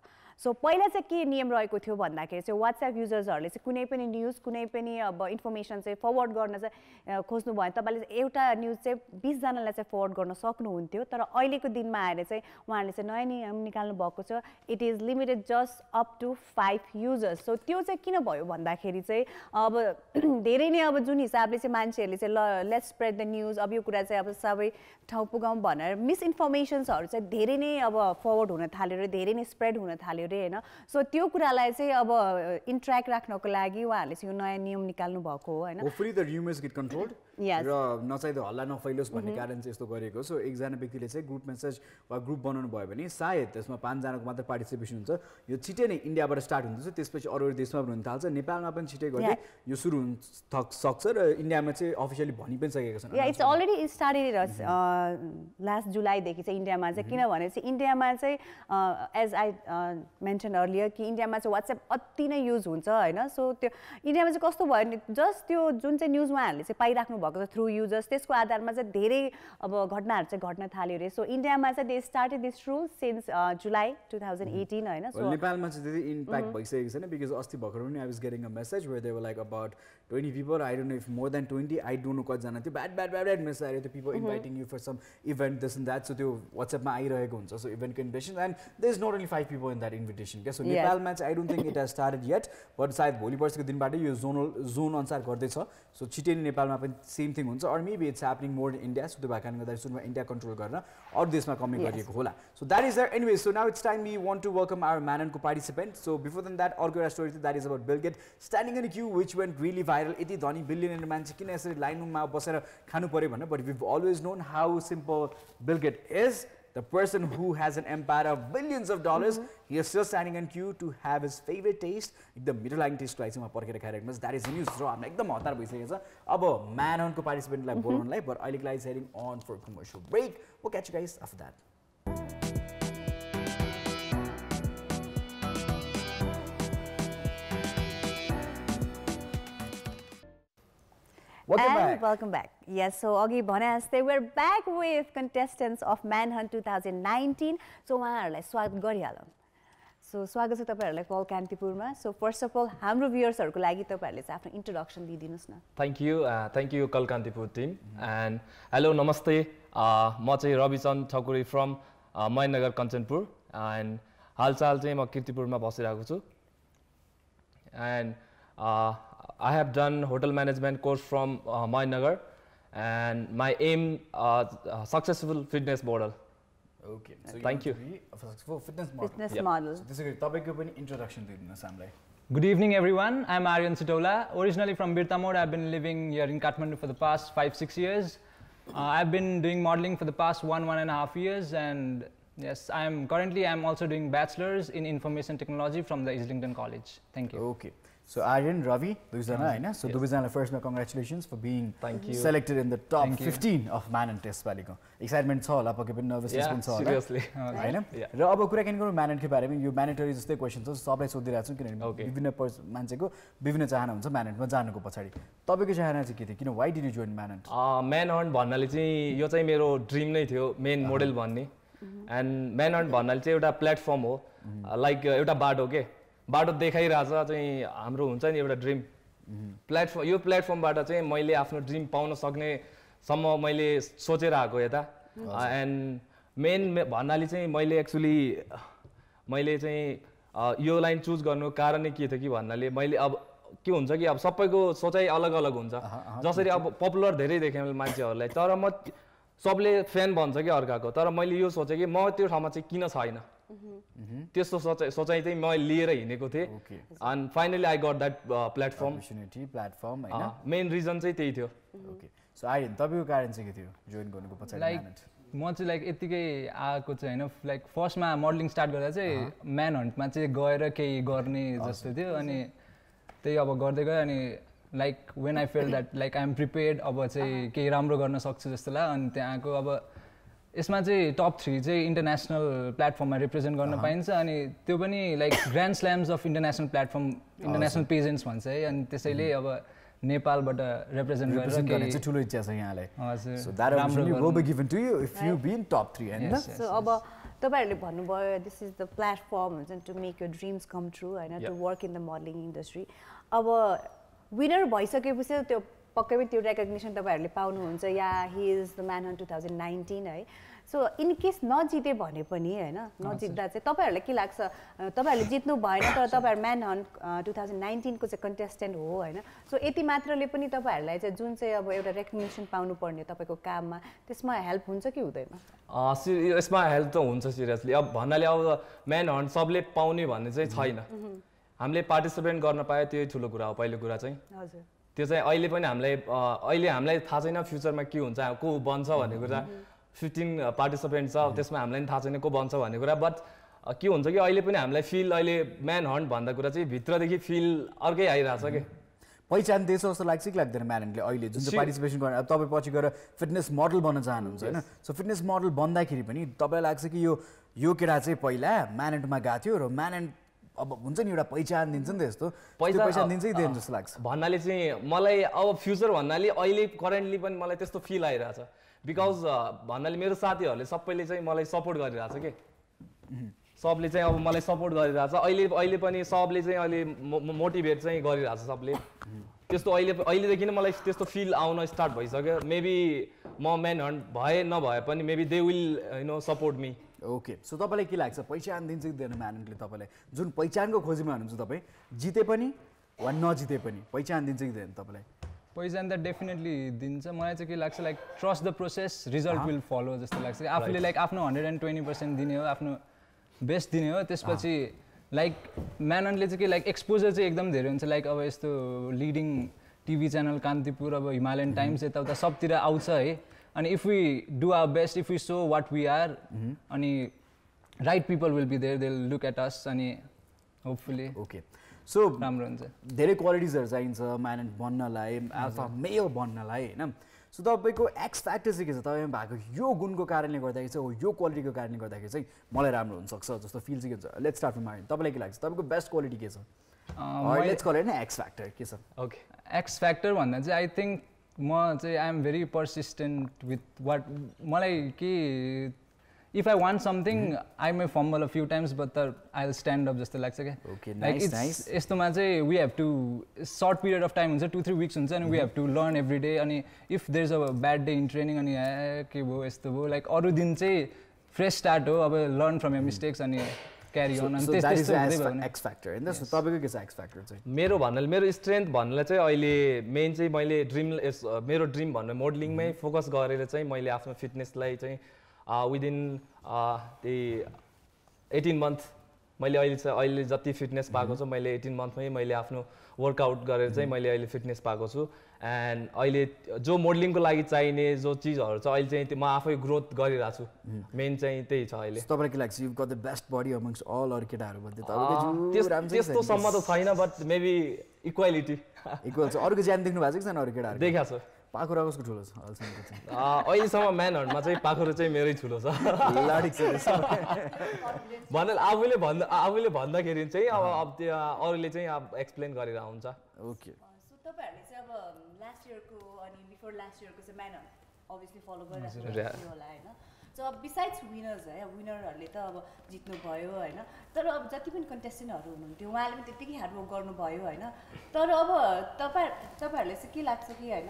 सो पहिला चाहिँ के नियम रहेको थियो भन्दाखेरि चाहिँ वाट्सएप युजर्सहरूले चाहिँ कुनै पनि न्युज कुनै पनि अब इन्फर्मेसन चाहिँ फरवर्ड गर्न चाहिँ खोज्नु भयो। तपाईँले एउटा न्युज चाहिँ बिसजनालाई चाहिँ फरवर्ड गर्न सक्नुहुन्थ्यो। तर अहिलेको दिनमा आएर चाहिँ उहाँहरूले चाहिँ नयाँ नियम निकाल्नु भएको छ। It is limited just up to five users so त्यो चाहिँ किन भयो भन्दाखेरि चाहिँ अब धेरै नै अब जुन हिसाबले चाहिँ मान्छेहरूले चाहिँ ल लेट्स स्प्रेड द न्युज अब यो कुरा चाहिँ अब सबै ठाउँ पुगाउँ भनेर मिसइन्फर्मेसन्सहरू चाहिँ धेरै नै अब फरवर्ड हुन थाल्यो अरे धेरै नै स्प्रेड हुन थाल्यो। अरे होइन? सो त्यो कुरालाई चाहिँ अब इन्ट्र्याक्ट राख्नको लागि उहाँहरूले चाहिँ यो नयाँ नियम निकाल्नु भएको हो होइन? र नचाहिँदो हल्ला नफैलोस् भन्ने कारण चाहिँ यस्तो गरेको सो एकजना व्यक्तिले चाहिँ ग्रुप मेसेज वा ग्रुप बनाउनु भयो भने सायद त्यसमा पाँचजनाको मात्र पार्टिसिपेसन हुन्छ। यो छिटै नै इन्डियाबाट स्टार्ट हुँदैछ त्यसपछि अरू अरू देशमा पनि हुन थाल्छ। नेपालमा पनि छिटै गर्दै. यो सुरु हुन सक्छ र इन्डियामा चाहिँ अफिसियली भनि पनि सकेको छन्। Yeah it's already started last जुलाईदेखि चाहिँ इन्डियामा चाहिँ किनभने चाहिँ इन्डियामा चाहिँ एज आई मेन्सन अर्लियर कि इन्डियामा चाहिँ वाट्सएप अति नै युज हुन्छ होइन? सो त्यो इन्डियामा चाहिँ कस्तो भयो भने जस्ट त्यो जुन चाहिँ न्युज उहाँहरूले चाहिँ पाइराख्नु भएको छ थ्रु युजर्स त्यसको आधारमा चाहिँ धेरै अब घटनाहरू चाहिँ घट्न थाल्यो अरे। सो इन्डियामा चाहिँ they started this rule since July two thousand eighteen होइन? नेपालमा चाहिँ त्यति इम्प्याक्ट भइसकेको छैन बिकज अस्ति भर्खर पनि I was getting a message where they were like about twenty people I don't know if more than twenty I don't know कतिजना थियो। Bad bad bad bad message आयो। त्यो people inviting you for some event this and that so त्यो वाट्सएपमा आइरहेको हुन्छ। So इभेन्टको invitation and they is not only five people in that invitation क्या so. नेपालमा चाहिँ I don't think it has started yet but सायद भोलि पर्सिको दिनबाटै यो जोनल जोन अनुसार गर्दैछ। सो छिटै नेपालमा पनि सेम थिङ हुन्छ or maybe it's happening more in India so त्यो भएको कारणले गर्दाखेरि सुरुमा इन्डिया कन्ट्रोल गर्न अरू देशमा कमी. गरिएको होला। So that is there anyway so now it's time we want to welcome our म्यानको participant so before then that अर्को एउटा स्टोरी थियो that is about Bill Gate standing in queue which went really viral यति धनी billionaire मान्छे किन यसरी लाइनमा बसेर खानु पऱ्यो भनेर but we always known how simple Bill Gate is the person who has an empire of billions of dollars, he is still standing in queue to have his favorite taste. एकदम मिठो लाग्ने टेस्टलाई चाहिँ म पर्खेर खाइरहेको द्याट इज न्युज र हामीलाई एकदम हतार भइसकेको छ। अब म्याननको पार्टिसिपेन्टलाई बोलाउनलाई बट अहिलेको लागि heading on for commercial break we'll catch guys after that Welcome and back. welcome back. Yes, so अघि भने जस्तै we're back with contestants of Manhunt 2019. So उहाँहरूलाई स्वागत गरिहालौँ। सो स्वागत छ तपाईँहरूलाई कल कान्तिपुरमा। सो फर्स्ट अफ अल हाम्रो भ्युवर्सहरूको लागि तपाईँहरूले चाहिँ आफ्नो इन्ट्रोडक्सन दिइदिनुहोस् न। Thank you thank you कलकान्तिपुर team and hello नमस्ते। Uh, म चाहिँ रविचन्द ठकुरी फ्रम महेन्द्रनगर कञ्चनपुर। एन्ड हालचाल चाहिँ म किर्तिपुरमा बसिरहेको छु। And I have done hotel management course from uh, and my aim uh, uh, successful fitness model. Okay. So Thank you. Successful fitness model. Fitness model. So this is a topic of an introduction to Samlai. Good evening everyone. I'm Aryan Sitola. Originally from Birtamod, I've been living here in Kathmandu for the past five, six years. Uh, I've been doing modeling for the past one, one and a half years and Yes, I am currently I am also doing bachelor's in information technology from the Islington College. Thank you. Okay. So Aryan Ravi दुईजना होइन so दुवैजनालाई फर्स्टमा congratulations for being. Selected in the top. Fifteen of man and test पालिको excitement छ होला पक्कै पनि nervousness पनि छ होला. होइन. र अब कुराकानी गरौँ म्यानेटको बारेमा यो म्यानेटरी जस्तै क्वेसन छ सबलाई सोधिरहेको छु किनभने. विभिन्न पर्स मान्छेको विभिन्न चाहना हुन्छ म्यानेटमा जानुको पछाडि तपाईँको चाहना चाहिँ के थियो किन why did you join manhunt man hunt भन्नाले चाहिँ यो चाहिँ मेरो ड्रिम नै थियो मेन मोडल भन्ने एन्ड म्यान हन्ट भन्नाले चाहिँ एउटा प्लेटफर्म हो लाइक एउटा बाटो के बाटो देखाइरहेछ चाहिँ हाम्रो हुन्छ नि एउटा ड्रिम। प्लेटफर्म यो प्लेटफर्मबाट चाहिँ मैले आफ्नो ड्रिम पाउन सक्नेसम्म मैले सोचेर आएको यता। एन्ड मेन भन्नाले चाहिँ मैले एक्चुली मैले चाहिँ यो लाइन चुज गर्नु कारण नै के थियो कि भन्नाले मैले अब के हुन्छ कि अब सबैको सोचाइ अलग अलग हुन्छ। जसरी अब पपुलर धेरै देखेँ मैले मान्छेहरूलाई तर म सबले फ्यान भन्छ कि अर्काको तर मैले यो सोचेँ कि म त्यो ठाउँमा चाहिँ किन छैन? त्यस्तो सोचाइ सोचाइ चाहिँ मैले लिएर हिँडेको थिएँ. And finally I got that platform platform होइन? मेन रिजन चाहिँ त्यही थियो। ओके सो आर्यन तपाईँको कारण चाहिँ के थियो? जोइन गर्नुको पछाडि लाइक? म चाहिँ लाइक यत्तिकै आएको चाहिँ होइन। लाइक फर्स्टमा मोडलिङ स्टार्ट गर्दा चाहिँ म्यान हन्टमा चाहिँ गएर केही गर्ने जस्तो थियो। अनि त्यही अब गर्दै गयो अनि like when I felt that like I'm prepared अब चाहिँ केही राम्रो गर्न सक्छु जस्तो लाग्यो। अनि त्यहाँ आएको अब यसमा चाहिँ टप थ्री चाहिँ इन्टरनेसनल प्लेटफर्ममा रिप्रेजेन्ट गर्न पाइन्छ अनि त्यो पनि like grand slams of international platform international pageants भन्छ है अनि त्यसैले अब नेपालबाट रिप्रेजेन्ट गरेर चाहिँ ठुलो इच्छा छ यहाँलाई। हजुर तपाईँहरूले भन्नुभयो दिस इज द प्लेटफर्म हुन्छ to make your dreams come true होइन to work in the modelling industry अब विनर भइसकेपछि त्यो पक्कै पनि त्यो रेकग्नेसन तपाईँहरूले पाउनुहुन्छ। Yeah he is the man on two thousand nineteen है। सो इन केस नजिते भने पनि होइन नजित्दा चाहिँ तपाईँहरूलाई के लाग्छ? तपाईँहरूले जित्नु भएन तर तपाईँहरू म्यान हन टु थाउजन्ड नाइन्टिनको चाहिँ कन्टेस्टेन्ट हो होइन। सो यति मात्रले पनि तपाईँहरूलाई चाहिँ जुन चाहिँ अब एउटा रेकग्नेसन पाउनुपर्ने तपाईँको काममा त्यसमा हेल्प हुन्छ कि हुँदैन? यसमा हेल्प त हुन्छ सिरियसली अब भन्नाले अब म्यान हन्ट सबले पाउने भन्ने चाहिँ छैन। हामीले पार्टिसिपेट गर्न पायो त्यही ठुलो कुरा हो पहिलो कुरा चाहिँ। हजुर। त्यो चाहिँ अहिले पनि हामीलाई अहिले हामीलाई थाहा छैन फ्युचरमा के हुन्छ को बन्छ भन्ने कुरा। फिफ्टिन पार्टिसिपेन्ट छ त्यसमा हामीलाई पनि थाहा छैन को बन्छ भन्ने कुरा बट के हुन्छ कि अहिले पनि हामीलाई फिल अहिले म्यान हन्ट भन्दा कुरा चाहिँ भित्रदेखि फिल अर्कै आइरहेछ कि। पहिचान दिएछ जस्तो लाग्छ कि लाग्दैन म्यानेन्टले अहिले? जुन चाहिँ. पार्टिसिपेसन गर्ने अब तपाईँ पछि गएर फिटनेस मोडल बन्न चाहनुहुन्छ होइन? सो फिटनेस मोडल बन्दाखेरि पनि तपाईँलाई लाग्छ कि यो यो केटा चाहिँ पहिला म्यानेन्टमा गएको थियो र म्यानेन्ट अब हुन्छ नि एउटा पहिचान दिन्छ नि त यस्तो। पहिचान दिन्छ कि दिँदैन जस्तो लाग्छ। भन्नाले चाहिँ मलाई अब फ्युचर भन्नाले अहिले करेन्टली पनि मलाई त्यस्तो फिल आइरहेछ। बिकज भन्नाले मेरो साथीहरूले सबैले चाहिँ मलाई सपोर्ट गरिरहेछ कि? सबले चाहिँ अब मलाई सपोर्ट गरिरहेछ। अहिले अहिले पनि सबले चाहिँ अहिले मोटिभेट चाहिँ गरिरहेछ सबले। त्यस्तो अहिले अहिलेदेखि नै मलाई त्यस्तो फिल आउन स्टार्ट भइसक्यो। मेबी म म्यान हन्ट भए नभए पनि maybe they will you know support me okay so तपाईँलाई के लाग्छ? पहिचान दिन्छ कि दिँदैन म्यानेन्टले तपाईँलाई। जुन पहिचानको खोजीमा हुनुहुन्छ तपाईँ जिते पनि वा नजिते पनि पहिचान दिन्छ कि दिँदैन तपाईँलाई। पहिचान त डेफिनेटली दिन्छ। मलाई चाहिँ के लाग्छ like trust the process result will follow जस्तो लाग्छ। आफूले लाइक आफ्नो हन्ड्रेड एन्ड ट्वेन्टी पर्सेन्ट दिने हो आफ्नो बेस्ट दिने हो त्यसपछि लाइक म्याननले चाहिँ के लाइक एक्सपोजर चाहिँ एकदम धेरै हुन्छ। लाइक अब यस्तो लिडिङ टिभी च्यानल कान्तिपुर अब हिमालयन टाइम्स यताउता सबतिर आउँछ है। अनि if we do our best if we show what we are अनि right people will be there they look at us अनि होपफुली ओके सो राम्रो हुन्छ धेरै क्वालिटिजहरू चाहिन्छ म्यानेन्ट बन्नलाई अथवा मेल बन्नलाई होइन सो तपाईँको एक्स फ्याक्टर चाहिँ के छ तपाईँ भएको यो गुणको कारणले गर्दाखेरि चाहिँ हो यो क्वालिटीको कारणले गर्दाखेरि चाहिँ मलाई राम्रो हुनसक्छ जस्तो फिल चाहिँ के हुन्छ लेट्स स्टार्ट फ्रम तपाईँलाई के लाग्छ तपाईँको बेस्ट क्वालिटी के छ एक्स फ्याक्टर के छ ओके एक्स फ्याक्टर भन्दा चाहिँ आई थिङ्क म चाहिँ I'm very persistent with what मलाई के if I want something I may fumble a few times but तर आई विल स्ट्यान्ड अप जस्तो लाग्छ क्या। Like it's. यस्तोमा चाहिँ we have to short period of time हुन्छ टु थ्री विक्स हुन्छ अनि we have to learn every day अनि if there is a bad day in training अनि के भयो यस्तो भयो लाइक अरू दिन चाहिँ फ्रेस स्टार्ट हो अब लर्न फ्रम यर मिस्टेक्स अनि क्यारी अन अनि एक्स फ्याक्टर होइन तपाईँको के छ एक्स फ्याक्टर चाहिँ मेरो भन्नाले मेरो स्ट्रेन्थ भन्नाले चाहिँ अहिले मेन चाहिँ मैले ड्रिम यस मेरो ड्रिम भन्नु मोडलिङमै फोकस गरेर चाहिँ मैले आफ्नो फिटनेसलाई चाहिँ विदिन त्यही एटिन मन्थ मैले अहिले चाहिँ अहिले जति फिटनेस पाएको छु मैले एटिन मन्थमै मैले आफ्नो वर्कआउट गरेर चाहिँ मैले अहिले फिटनेस पाएको छु। एन्ड अहिले जो मोडलिङको लागि चाहिने जो चिजहरू छ अहिले चाहिँ त्यो म आफै ग्रोथ गरिरहेको छु। मेन चाहिँ त्यही छ अहिले। तपाईँलाई के लाग्छ? You got the best body amongst all अरू राम्रो चाहिँ त्यस्तोसम्म त छैन बट मेबी इक्वालिटी इक्वल छ। अरूको ज्यान देख्नु भएको छ कि छैन अरू केटाहरू देखाएको छ। पाखुरा कसको ठुलो छ? अहिलेसम्म म्यानहरूमा चाहिँ पाखुरो चाहिँ मेरै ठुलो छ। भन्दा आफूले भन्दा आफूले भन्दाखेरि चाहिँ अब अब त्यो अरूले चाहिँ अब एक्सप्लेन गरेर हुन्छ ओके सो तपाईँहरूले चाहिँ अब लास्ट इयरको बिफोर लास्ट इयरको चाहिँ म्यान अभियसली फलो गरिरहेको होला होइन। सो अब बिसाइड्स विनर्स है विनरहरूले त अब जित्नुभयो होइन। तर अब जति पनि कन्टेस्टेन्टहरू हुनुहुन्थ्यो उहाँले पनि त्यत्तिकै हार्डवर्क गर्नुभयो होइन। तर अब तपाईँ तपाईँहरूलाई चाहिँ के लाग्छ कि होइन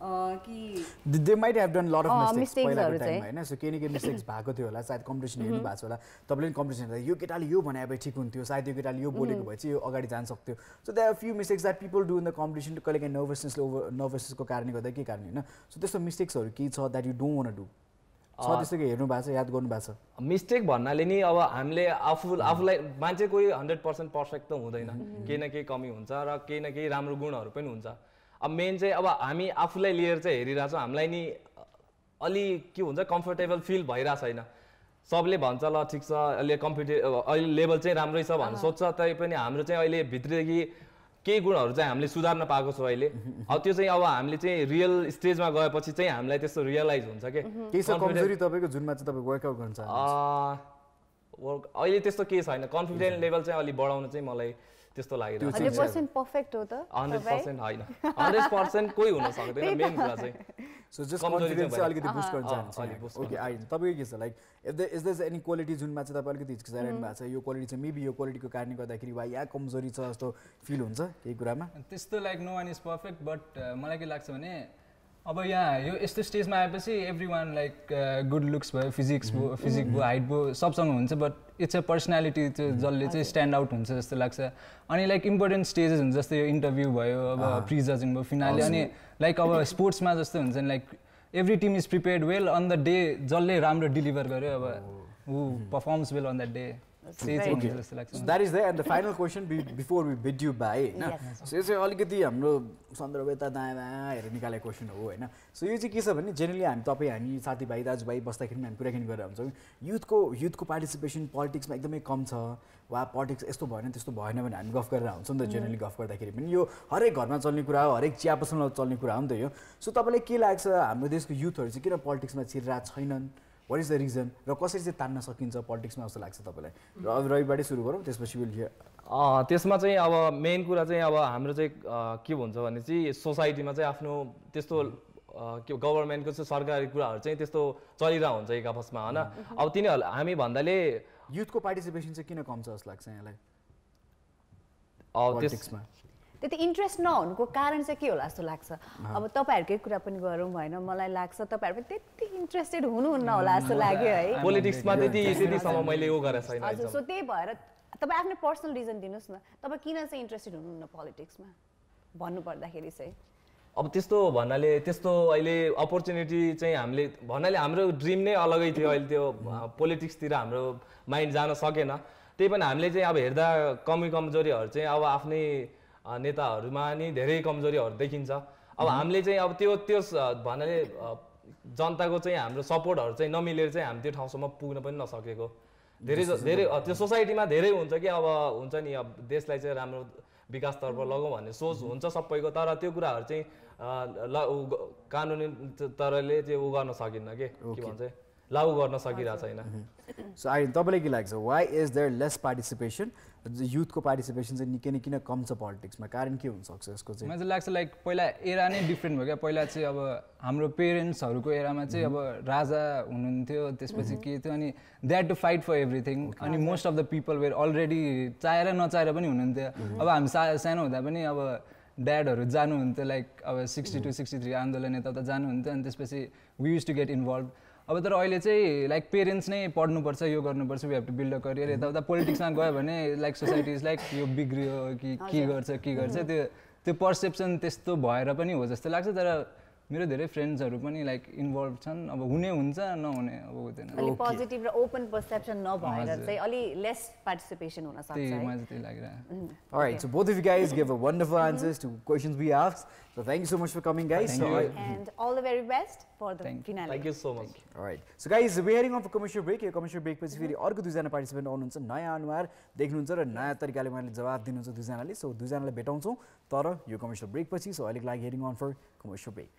कि they might have done lot of uh, mistakes mistakes पहिलाको हरू टाइममा चाहिँ। होइन? सो केही न केही मिस्टेक्स भएको थियो होला। सायद कम्पिटिसन हेर्नु भएको छ होला। तपाईँले पनि कम्पिटिसन हेर्दा यो केटाले यो भने भए ठिक हुन्थ्यो। सायद यो केटाले यो बोलेको भए चाहिँ यो अगाडि जान सक्थ्यो। So that few mistakes that people do in the competition कहिले काहीँ नर्भसनेसले ओभर नर्भसनेसको कारणले गर्दा के कारण होइन? सो त्यस्तो मिस्टेक्सहरू केही छ that you don't want do छ त्यस्तो केही हेर्नु भएको छ याद गर्नु भएको छ? मिस्टेक भन्नाले नि अब हामीले आफू आफूलाई मान्छे कोही हन्ड्रेड पर्सेन्ट पर्फेक्ट त हुँदैन। केही न केही कमी हुन्छ र केही न केही राम्रो गुणहरू पनि हुन्छ। अब मेन चाहिँ अब हामी आफूलाई लिएर चाहिँ हेरिरहेको छौँ हामीलाई नि अलि के हुन्छ कम्फर्टेबल फिल भइरहेको छैन सबले भन्छ ल ठिक छ अहिले कम्पिटे अहिले लेभल चाहिँ राम्रै छ भनेर सोध्छ तै पनि हाम्रो चाहिँ अहिले भित्रदेखि केही गुणहरू चाहिँ हामीले सुधार्न पाएको छौँ अहिले। अब त्यो चाहिँ अब हामीले चाहिँ रियल स्टेजमा गएपछि चाहिँ हामीलाई त्यस्तो रियलाइज हुन्छ कि? केही छ कमजोरी तपाईँको जुनमा चाहिँ तपाईँ वर्कआउट गर्न चाहनुहुन्छ? वर्क अहिले त्यस्तो केही छैन। कन्फिडेन्ट लेभल चाहिँ अलिक बढाउन चाहिँ मलाई त्यस्तो लागिरहेको छ। हन्ड्रेड पर्सेन्ट पर्फेक्ट हो त हन्ड्रेड तपाईँ? पर्सेन्ट होइन। हन्ड्रेड पर्सेन्ट कोही हुन सक्दैन मेन कुरा चाहिँ। सो जस्ट कमजोरी चाहिँ कन्फिडेन्स चाहिँ अलिकति बुस्ट गर्न अँ, अलिक चाहन्छ boost ओके आइज तपाईँको के छ? Like if the is this any quality जुनमा चाहिँ तपाईँ अलिकति हिचकिचाइरहनु भएको छ यो क्वालिटी चाहिँ मेबी यो क्वालिटीको कारणले गर्दाखेरि वा यहाँ कमजोरी छ जस्तो फिल हुन्छ केही कुरामा? त्यस्तो like no one is perfect but मलाई के लाग्छ भने अब यहाँ यो यस्तो स्टेजमा आएपछि every one like good looks भयो फिजिक्स भयो फिजिक भयो हाइट भयो सबसँग हुन्छ बट इट्स अ पर्सनालिटी त्यो जसले चाहिँ स्ट्यान्ड आउट हुन्छ जस्तो लाग्छ। अनि लाइक इम्पोर्टेन्ट स्टेजेस हुन्छ जस्तै यो इन्टरभ्यू भयो अब प्रि जजिङ भयो फिनाले अनि लाइक अब स्पोर्ट्समा जस्तो हुन्छ नि like every team is prepared well on the day जसले राम्रो डेलिभर गर्यो अब who performs well on that day that is the end the final question before we bid you bye होइन. सो यो चाहिँ अलिकति हाम्रो सन्दर्भ यता दायाँ बायाँ हेरेर निकालेको क्वेसन हो होइन? सो यो चाहिँ के छ भने जेनरली हामी तपाईँ हामी साथीभाइ दाजुभाइ बस्दाखेरि पनि हामी कुराकानी गरेर हुन्छौँ युथको युथको पार्टिसिपेसन पोलिटिक्समा एकदमै कम छ। वा पोलिटिक्स यस्तो भएन त्यस्तो भएन भने हामी गफ गरेर हुन्छौँ नि त जेनरली गफ गर्दाखेरि पनि। यो हरेक घरमा चल्ने कुरा हो हरेक चिया पसलमा चल्ने कुरा हो नि त यो। सो तपाईँलाई के लाग्छ? हाम्रो देशको युथहरू चाहिँ किन पोलिटिक्समा छिरिरहेको छैनन्? वाट इज द रिजन र कसरी चाहिँ तान्न सकिन्छ पोलिटिक्समा जस्तो लाग्छ तपाईँलाई? र अब रविबाटै सुरु गरौँ त्यसपछि विल हियर त्यसमा चाहिँ अब मेन कुरा चाहिँ अब हाम्रो चाहिँ के भन्छ भने चाहिँ सोसाइटीमा चाहिँ आफ्नो त्यस्तो के गभर्मेन्टको चाहिँ सरकारी कुराहरू चाहिँ त्यस्तो चलिरहेको हुन्छ एक आपसमा होइन? अब तिनीहरू हामी भन्दाले युथको पार्टिसिपेसन चाहिँ किन कम छ जस्तो लाग्छ यहाँलाई? पोलिटिक्समा त्यति इन्ट्रेस्ट नहुनुको कारण चाहिँ के होला जस्तो लाग्छ? अब तपाईँहरूकै कुरा पनि गरौँ भएन मलाई लाग्छ तपाईँहरू पनि त्यति इन्ट्रेस्टेड हुनुहुन्न होला जस्तो लाग्यो है। पोलिटिक्समा त्यति त्यतिसम्म मैले यो गरेको छैन हजुर। सो त्यही भएर तपाईँ आफ्नो पर्सनल रिजन दिनुहोस् न। तपाईँ किन चाहिँ इन्ट्रेस्टेड हुनुहुन्न पोलिटिक्समा भन्नुपर्दाखेरि चाहिँ। अब त्यस्तो भन्नाले त्यस्तो अहिले अपर्च्युनिटी चाहिँ हामीले भन्नाले हाम्रो ड्रिम नै अलगै थियो अहिले त्यो पोलिटिक्सतिर हाम्रो माइन्ड जान सकेन। त्यही पनि हामीले चाहिँ अब हेर्दा कमी कमजोरीहरू चाहिँ अब आफ्नै नेताहरूमा नि धेरै कमजोरीहरू देखिन्छ। अब हामीले चाहिँ अब त्यो त्यो भन्नाले जनताको चाहिँ हाम्रो सपोर्टहरू चाहिँ नमिलेर चाहिँ हामी त्यो ठाउँसम्म पुग्न पनि नसकेको। धेरै धेरै त्यो सोसाइटीमा धेरै हुन्छ कि अब हुन्छ नि अब देशलाई चाहिँ राम्रो विकासतर्फ लगौँ भन्ने सोच हुन्छ सबैको तर त्यो कुराहरू चाहिँ ल कानुनी तरले चाहिँ उ गर्न सकिन्न के? के भन्छ? लागु गर्न सकिरहेको छैन। सो आई तपाईँलाई के लाग्छ? Why is there less participation युथको participation चाहिँ निकै नै किन कम छ पोलिटिक्समा कारण के हुनसक्छ यसको चाहिँ? मलाई चाहिँ लाग्छ लाइक पहिला एरा नै डिफ्रेन्ट भयो क्या। पहिला चाहिँ अब हाम्रो पेरेन्ट्सहरूको एरामा चाहिँ अब राजा हुनुहुन्थ्यो त्यसपछि के थियो अनि that to fight for everything अनि most of the people were already चाहेर नचाहेर पनि हुनुहुन्थ्यो। अब हामी सा सानो हुँदा पनि अब ड्याडहरू जानुहुन्थ्यो लाइक अब सिक्सटी टू सिक्सटी थ्री आन्दोलन यताउता जानुहुन्थ्यो अनि त्यसपछि we use to get involve अब तर अहिले चाहिँ लाइक पेरेन्ट्स नै पढ्नुपर्छ यो गर्नुपर्छ we have to build a career यताउता पोलिटिक्समा गयो भने लाइक सोसाइटी इज लाइक यो बिग्रियो कि के गर्छ के गर्छ त्यो त्यो पर्सेप्सन त्यस्तो भएर पनि हो जस्तो लाग्छ तर मेरो धेरै फ्रेन्ड्सहरू पनि लाइक इन्भल्भ छन्। अब हुने हुन्छ नहुने अब हुँदैन। अलिक पोजिटिभ र ओपन पर्सेप्सन नभएर। चाहिँ अलि लेस पार्टिसिपेसन हुन सक्छ त्यही है। मलाई चाहिँ त्यही लागिरहेको All right, so both of you guys gave a wonderful answers to questions we asked. So thank you so much for coming, guys. Thank so, you. I- and all the very best for the Thank- finale thank you so much all right. So guys, we're heading on for commercial break. यो commercial break पछि फेरि अर्को दुईजना participant आउनुहुन्छ। नयाँ अनुहार देख्नुहुन्छ र नयाँ तरिकाले उहाँले जवाब दिनुहुन्छ दुईजनाले। सो दुईजनालाई भेटाउँछौँ तर यो कमर्सियल ब्रेक पछि सो अहिलेको लागि heading on for commercial break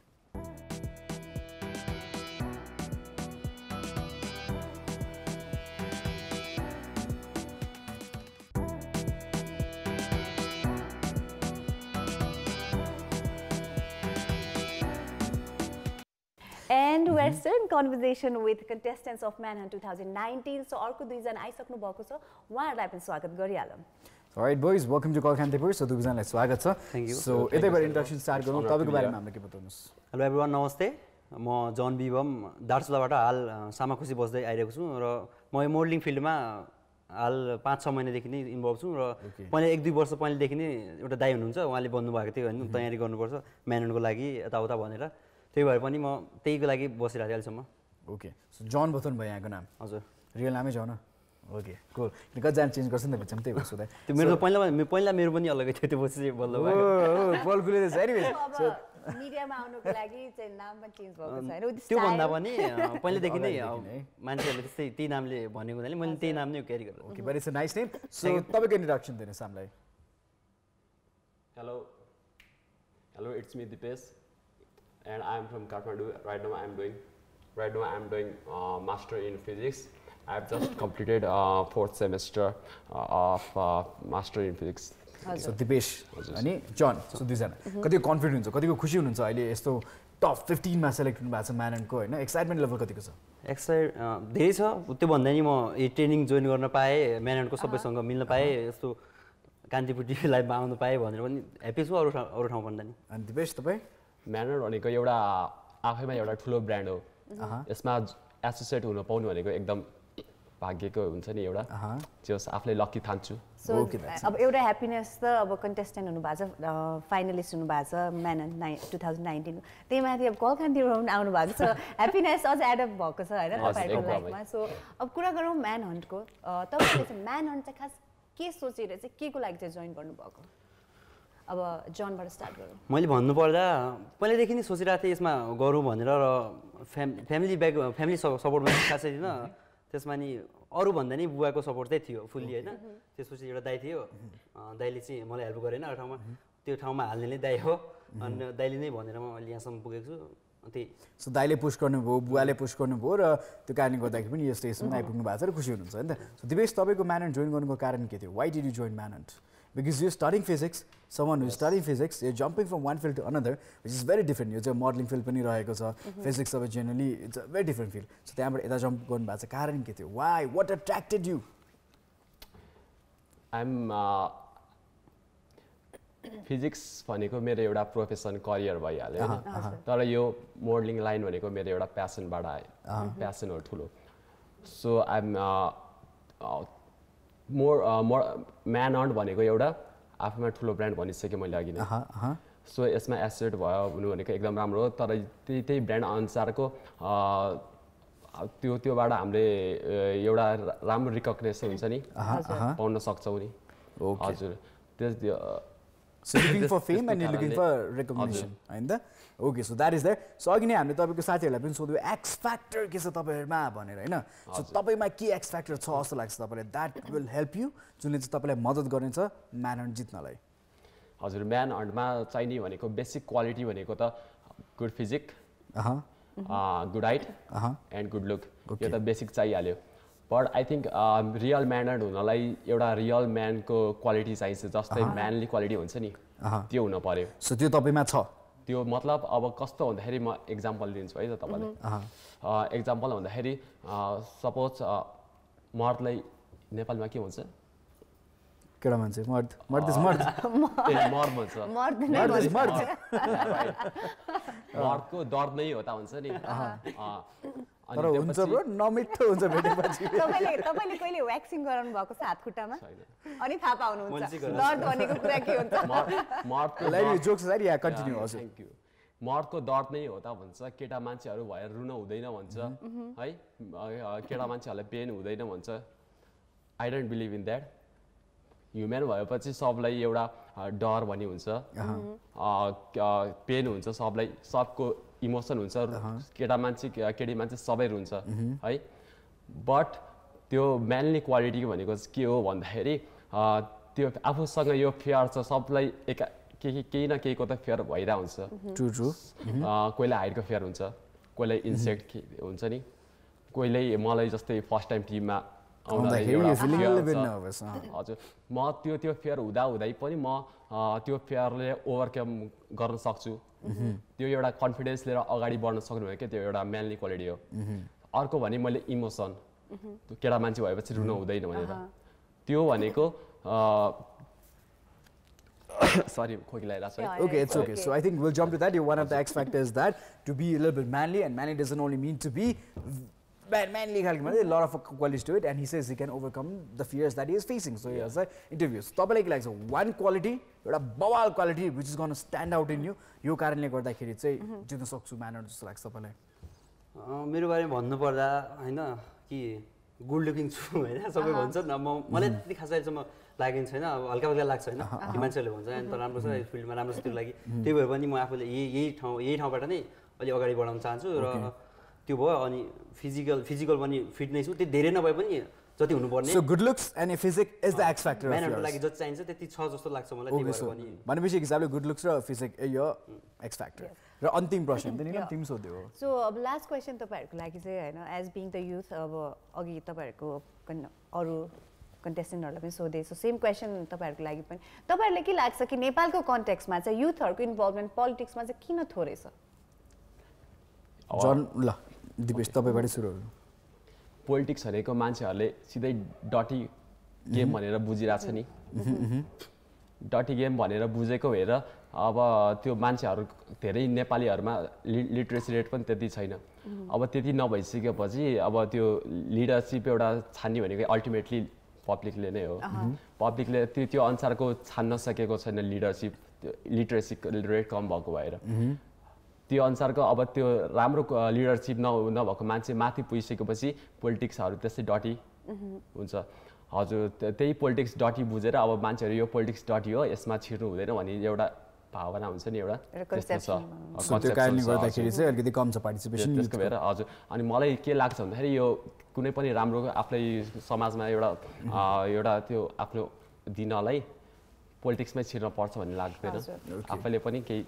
and we're still in conversation with contestants of man two thousand nineteen so अर्को दुईजना आइसक्नु भएको छ। उहाँहरूलाई पनि स्वागत गरिहालौँ All right, boys, welcome to Call Kantipur. So दुईजनालाई स्वागत छ। Thank you. सो यतैबाट इन्ट्रोडक्सन स्टार्ट गरौँ। तपाईँको बारेमा हामीलाई के बताउनुहोस्? हेलो एभ्री नमस्ते। म जन विवम दार्चुलाबाट हाल सामाखुसी बस्दै आइरहेको छु र म यो मोडलिङ फिल्डमा हाल पाँच छ महिनादेखि नै इन्भल्भ छु र पहिला एक दुई वर्ष पहिलेदेखि नै एउटा दाई हुनुहुन्छ उहाँले भन्नुभएको थियो होइन तयारी गर्नुपर्छ म्यानेटको लागि यताउता भनेर। त्यही भएर पनि म त्यहीको लागि बसिरहेको थिएँ अहिलेसम्म। ओके सो जन बथुन भयो यहाँको नाम? हजुर। रियल नामै जन ओके कोल कतिजना चेन्ज गर्छ नि त बिचमा त्यही सोधा। त्यो मेरो पहिला पहिला मेरो पनि अलग्गै थियो त्यो पछि बल्ल मिडियामा आउनुको लागि चाहिँ नाम पनि चेन्ज भएको छ होइन। त्योभन्दा पनि पहिलेदेखि नै मान्छेहरूले त्यस्तै त्यही नामले भनेको हुनाले मैले त्यही नाम नै क्यारी गरेँ ओके भनेपछि नाइस नेम सो तपाईँको इन्ट्रोडक्सन गर्नु हामीलाई। Hello hello it's me Mipesh and I am from Kathmandu master in physics I have just completed fourth semester of master in physics so Dipesh अनि जन so दुईजना कतिको confident हुन्छ कतिको खुसी हुनुहुन्छ? अहिले यस्तो टप फिफ्टिनमा सेलेक्ट हुनुभएको छ म्याननको होइन? एक्साइटमेन्ट लेभल कतिको छ? एक्सर्साइज धेरै छ। त्योभन्दा नि म यो ट्रेनिङ जोइन गर्न पाएँ म्यानेटको सबैसँग मिल्न पाएँ यस्तो कान्तिपुर टिभी लाइभमा आउनु पाएँ भनेर पनि ह्याप्पी छु अरू अरू ठाउँ भन्दा नि। अनि दिपेश तपाईँ? म्यानर भनेको एउटा आफैमा एउटा ठुलो ब्रान्ड हो। यसमा एसोसिएट हुन पाउनु भनेको एकदम भाग्यको हुन्छ नि एउटा। त्यो आफूले लक्की ठान्छु सो अब एउटा ह्याप्पिनेस त अब कन्टेस्टेन्ट हुनुभएको छ फाइनलिस्ट हुनुभएको छ म्यान नाइ टु थाउजन्ड नाइन्टिनको त्यही माथि अब कलकान्तिबाट पनि आउनु भएको छ। ह्याप्पिनेस अझ एडअप भएको छ होइन तपाईँहरूको। लाइफमा सो अब कुरा गरौँ म्यान हन्टको तपाईँले चाहिँ म्यान हन्ट चाहिँ खास के सोचेर चाहिँ के को लागि चाहिँ जोइन गर्नुभएको? अब जनबाट स्टार्ट गरौँ। मैले भन्नुपर्दा पहिल्यैदेखि नै सोचिरहेको थिएँ यसमा गरौँ भनेर र फ्याम फ्यामिली ब्याक फ्यामिली सपोर्टमा खासै थिएन त्यसमा नि अरूभन्दा नि बुवाको सपोर्ट चाहिँ थियो फुल्ली होइन। त्यसपछि एउटा दाई थियो। अँ, दाइले चाहिँ मलाई हेल्प गरेन एउटा ठाउँमा। त्यो ठाउँमा हाल्ने नै दाई हो। अनि दाइले नै भनेर म अहिले यहाँसम्म पुगेको छु। त्यही। सो दाइले पुस गर्नुभयो बुवाले पुस गर्नुभयो र त्यो कारणले गर्दाखेरि पनि यो स्टेजमा आइपुग्नु भएको छ र खुसी हुनुहुन्छ होइन। त सो दिपेश तपाईँको म्यानेन्ट जोइन गर्नुको कारण के थियो? Why did you join manhunt because you starting physics Saman you starting physics यो jumping from one field to another which is very different यो चाहिँ मोडलिङ फिल्ड पनि रहेको छ. फिजिक्स अब generally it's a very different field so त्यहाँबाट यता jump गर्नु भएको छ. कारण के थियो? Why what attracted you I'm physics भनेको मेरो एउटा प्रोफेसन करियर भइहाल्यो होइन। तर यो मोडलिङ लाइन भनेको मेरो एउटा प्यासनबाट आयो। प्यासन हो ठुलो। So I'm more more man earn भनेको एउटा आफूमा ठुलो ब्रान्ड भनिसकेँ मैले अघि नै। सो यसमा एसेट भयो हुनु भनेको एकदम राम्रो हो तर त्यही त्यही ब्रान्ड अनुसारको अ, त्यो त्योबाट हामीले एउटा राम्रो रिकग्नेसन हुन्छ नि पाउन सक्छौँ नि। हजुर। त्यस okay so that is that so अघि नै हामीले तपाईँको साथीहरूलाई पनि सोध्यो एक्स फ्याक्टर के छ तपाईँहरूमा भनेर होइन? सो तपाईँमा के एक्स फ्याक्टर छ जस्तो लाग्छ तपाईँलाई? द्याट विल हेल्प यु जुनले चाहिँ तपाईँलाई मद्दत गर्नेछ म्यान जित्नलाई। हजुर म्यान हन्टमा चाहिने भनेको बेसिक क्वालिटी भनेको त good physique good height and good look यो त basic चाहिहाल्यो। But I think real manner हुनलाई एउटा रियल म्यानको क्वालिटी चाहिन्छ जस्तै म्यानली क्वालिटी हुन्छ नि त्यो हुन पर्यो। सो त्यो तपाईँमा छ। त्यो मतलब अब कस्तो भन्दाखेरि म इक्जाम्पल दिन्छु है त तपाईँलाई। इक्जाम्पल भन्दाखेरि सपोज मर्दलाई नेपालमा के भन्छ? केटा मान्छे मर्द। मर्द मर्द। मर्द भन्छ। मर्दको दर्द नै हो त हुन्छ नि? अँ, अनि तर हुन्छ ब्रो नमिठो हुन्छ भेटेपछि। तपाईँले तपाईँले कहिले व्याक्सिङ गराउनु भएको छ हात खुट्टामा अनि थाहा पाउनुहुन्छ। मैले चाहिँ दर्द भनेको कुरा के हुन्छ? मर्द- मर्दको दर्द- जोक्स लाइक या कन्टिन्यू हजुर। थ्याङ्क यू मर्दको दर्द नै हो त भन्छ। केटा मान्छेहरू भएर रुन हुँदैन भन्छ। है? केटा मान्छेहरूलाई पेन हुँदैन भन्छ। I don't believe in that human भएपछि सबलाई एउटा डर भन्ने हुन्छ। पेन हुन्छ सबलाई सबको इमोसन हुन्छ केटा मान्छे केटी मान्छे सबै रुन्छ है। बट त्यो म्यानली क्वालिटी भनेको चाहिँ के हो भन्दाखेरि अ, त्यो आफूसँग यो फेयर छ सबलाई एका केही केही न केहीको त फेयर भइरहेको हुन्छ। True true. अँ, कोहीलाई हाइटको फेयर हुन्छ कोहीलाई इन्सेक्ट हुन्छ नि। कोहीलाई मलाई जस्तै फर्स्ट टाइम टिममा हजुर। म त्यो त्यो फेयर हुँदा हुँदै पनि म त्यो फेयरले ओभरकम गर्न सक्छु। त्यो एउटा कन्फिडेन्स लिएर अगाडि बढ्न सक्नु भयो क्या त्यो एउटा म्यानली क्वालिटी हो। अर्को भने मैले इमोसन। केटा मान्छे भएपछि रुन हुँदैन भनेर त्यो भनेको सरी खोकी लगाइरहेको छ है। Yeah, Okay, it's it's okay. So I think we'll jump to that. One of the X factors that to be a little bit manly, and manly doesn't only mean to be manly. खालको मात्रै, A lot of qualities to it, and he says he can overcome the fears that he is facing. So here's the interviews. तपाईँलाई के लाग्छ one quality, एउटा बवाल quality which is going to stand out in you. यो कारणले गर्दाखेरि चाहिँ जित्न सक्छु म्यानर जस्तो लाग्छ तपाईँलाई? अँ, मेरो बारेमा भन्नुपर्दा होइन कि गुड लुकिङ छु होइन सबै भन्छ। न म मलाई त्यति खास अहिलेसम्म लागेको छैन अब हल्का हल्का लाग्छ होइन। मान्छेहरूले भन्छ अनि त राम्रो छ यो फिल्डमा राम्रो छ त्यो लागि त्यही भएर पनि म आफूले यही यही ठाउँ यही ठाउँबाट नै अलिक अगाडि बढाउन चाहन्छु र त्यो भयो अनि फिजिकल फिजिकल पनि फिट नै छु त्यो धेरै नभए पनि जति हुनुपर्ने। Good looks and physique is the X factor of म्यानहरूको लागि. जति चाहिन्छ त्यति छ जस्तो लाग्छ मलाई भनेपछि हिसाबले गुड लुक्स र फिजिक यो एक्स फ्याक्टर र अन्तिम प्रश्न तिमी सोध्यो। हो सो अब लास्ट क्वेसन तपाईँहरूको लागि चाहिँ होइन एज बिङ द युथ अब अघि तपाईँहरूको अरू कन्टेस्टेन्टहरूलाई पनि सोधेँ। सो सेम क्वेसन तपाईँहरूको लागि पनि। तपाईँहरूलाई के लाग्छ कि नेपालको कन्टेक्समा चाहिँ युथहरूको इन्भल्भमेन्ट पोलिटिक्समा चाहिँ किन थोरै छ? जन ल। दिपेश तपाईँबाट सुरु गर्नु पोलिटिक्स भनेको मान्छेहरूले सिधै डटी गेम भनेर बुझिरहेछ नि। डटी गेम भनेर बुझेको भएर अब त्यो मान्छेहरू धेरै नेपालीहरूमा लि लिट्रेसी रेट पनि त्यति छैन। अब त्यति नभइसकेपछि अब त्यो लिडरसिप एउटा छान्ने भनेको अल्टिमेटली पब्लिकले नै हो। पब्लिकले त्यो त्यो अनुसारको छान्न सकेको छैन लिडरसिप त्यो लिट्रेसी रेट कम भएको भएर। त्यो अनुसारको अब त्यो राम्रो लिडरसिप न नभएको मान्छे माथि पुगिसकेपछि पोलिटिक्सहरू त्यस्तै डटी हुन्छ। हजुर त्य- त्यही पोलिटिक्स डटी बुझेर अब मान्छेहरू यो पोलिटिक्स डटी हो यसमा छिर्नु हुँदैन भन्ने एउटा भावना हुन्छ नि एउटा। त्यसको भएर हजुर। अनि मलाई के लाग्छ भन्दाखेरि यो कुनै पनि राम्रो आफूलाई समाजमा एउटा एउटा त्यो आफ्नो दिनलाई पोलिटिक्समै छिर्न पर्छ भन्ने लाग्दैन। आफैले पनि केही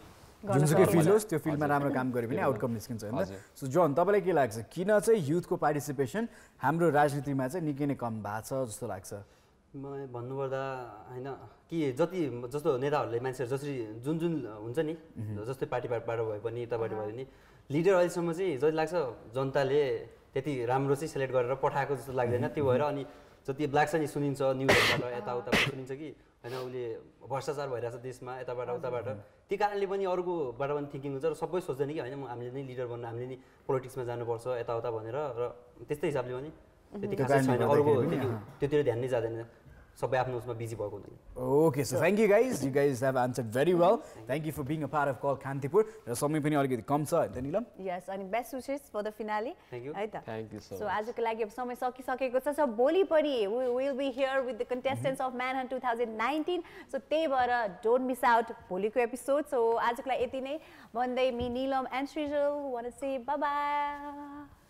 जुनसुकै फिल्ड होस् त्यो फिल्डमा राम्रो काम गऱ्यो भने आउटकम निस्किन्छ होइन। सो जन तपाईँलाई के लाग्छ? किन चाहिँ युथको पार्टिसिपेसन हाम्रो राजनीतिमा चाहिँ निकै नै कम भएको छ जस्तो लाग्छ? मलाई भन्नुपर्दा होइन कि जति जस्तो नेताहरूले मान्छेहरू जसरी जुन जुन हुन्छ नि जस्तै पार्टीबाट भए पनि यताबाट भए पनि लिडर अहिलेसम्म चाहिँ जति लाग्छ जनताले त्यति राम्रो चाहिँ सेलेक्ट गरेर पठाएको जस्तो लाग्दैन। त्यो भएर अनि जति लाग्छ नि सुनिन्छ न्युजहरूबाट यताउता पनि सुनिन्छ कि होइन उसले भ्रष्टाचार भइरहेछ देशमा यताबाट उताबाट। त्यो कारणले पनि अरूकोबाट पनि थिङ्किङ हुन्छ र सबै सोच्दैन कि होइन म हामीले नै लिडर बन्नु हामीले नै पोलिटिक्समा जानुपर्छ यताउता भनेर र त्यस्तै हिसाबले पनि त्यति त्यो खासै छैन। अरूको त्योतिर ध्यान नै जाँदैन। सबै आफ्नो उसमा बिजी भएको हुँदैन okay so thank you guys you guys have answered very well thank you for being a part of call Kantipur र समय पनि अलिकति कम छ होइन निलम यस अनि best wishes for the finale Thank you. है त you so सो. आजको लागि अब समय सकिसकेको छ सो भोलि पनि will be here with the contestants of man hunt two thousand nineteen so त्यही भएर डोन्ट मिस आउट भोलिको एपिसोड सो आजको लागि यति नै भन्दै me Nilam and Srijal wanna say bye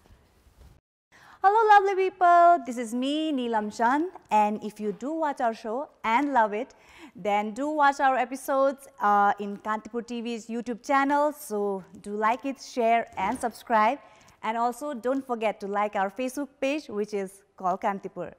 Hello, lovely people. This is me, Neelam Chand. And if you do watch our show and love it, then do watch our episodes uh, in Kantipur TV's YouTube channel. So do like it, share, and subscribe. And also don't forget to like our Facebook page, which is called Kantipur.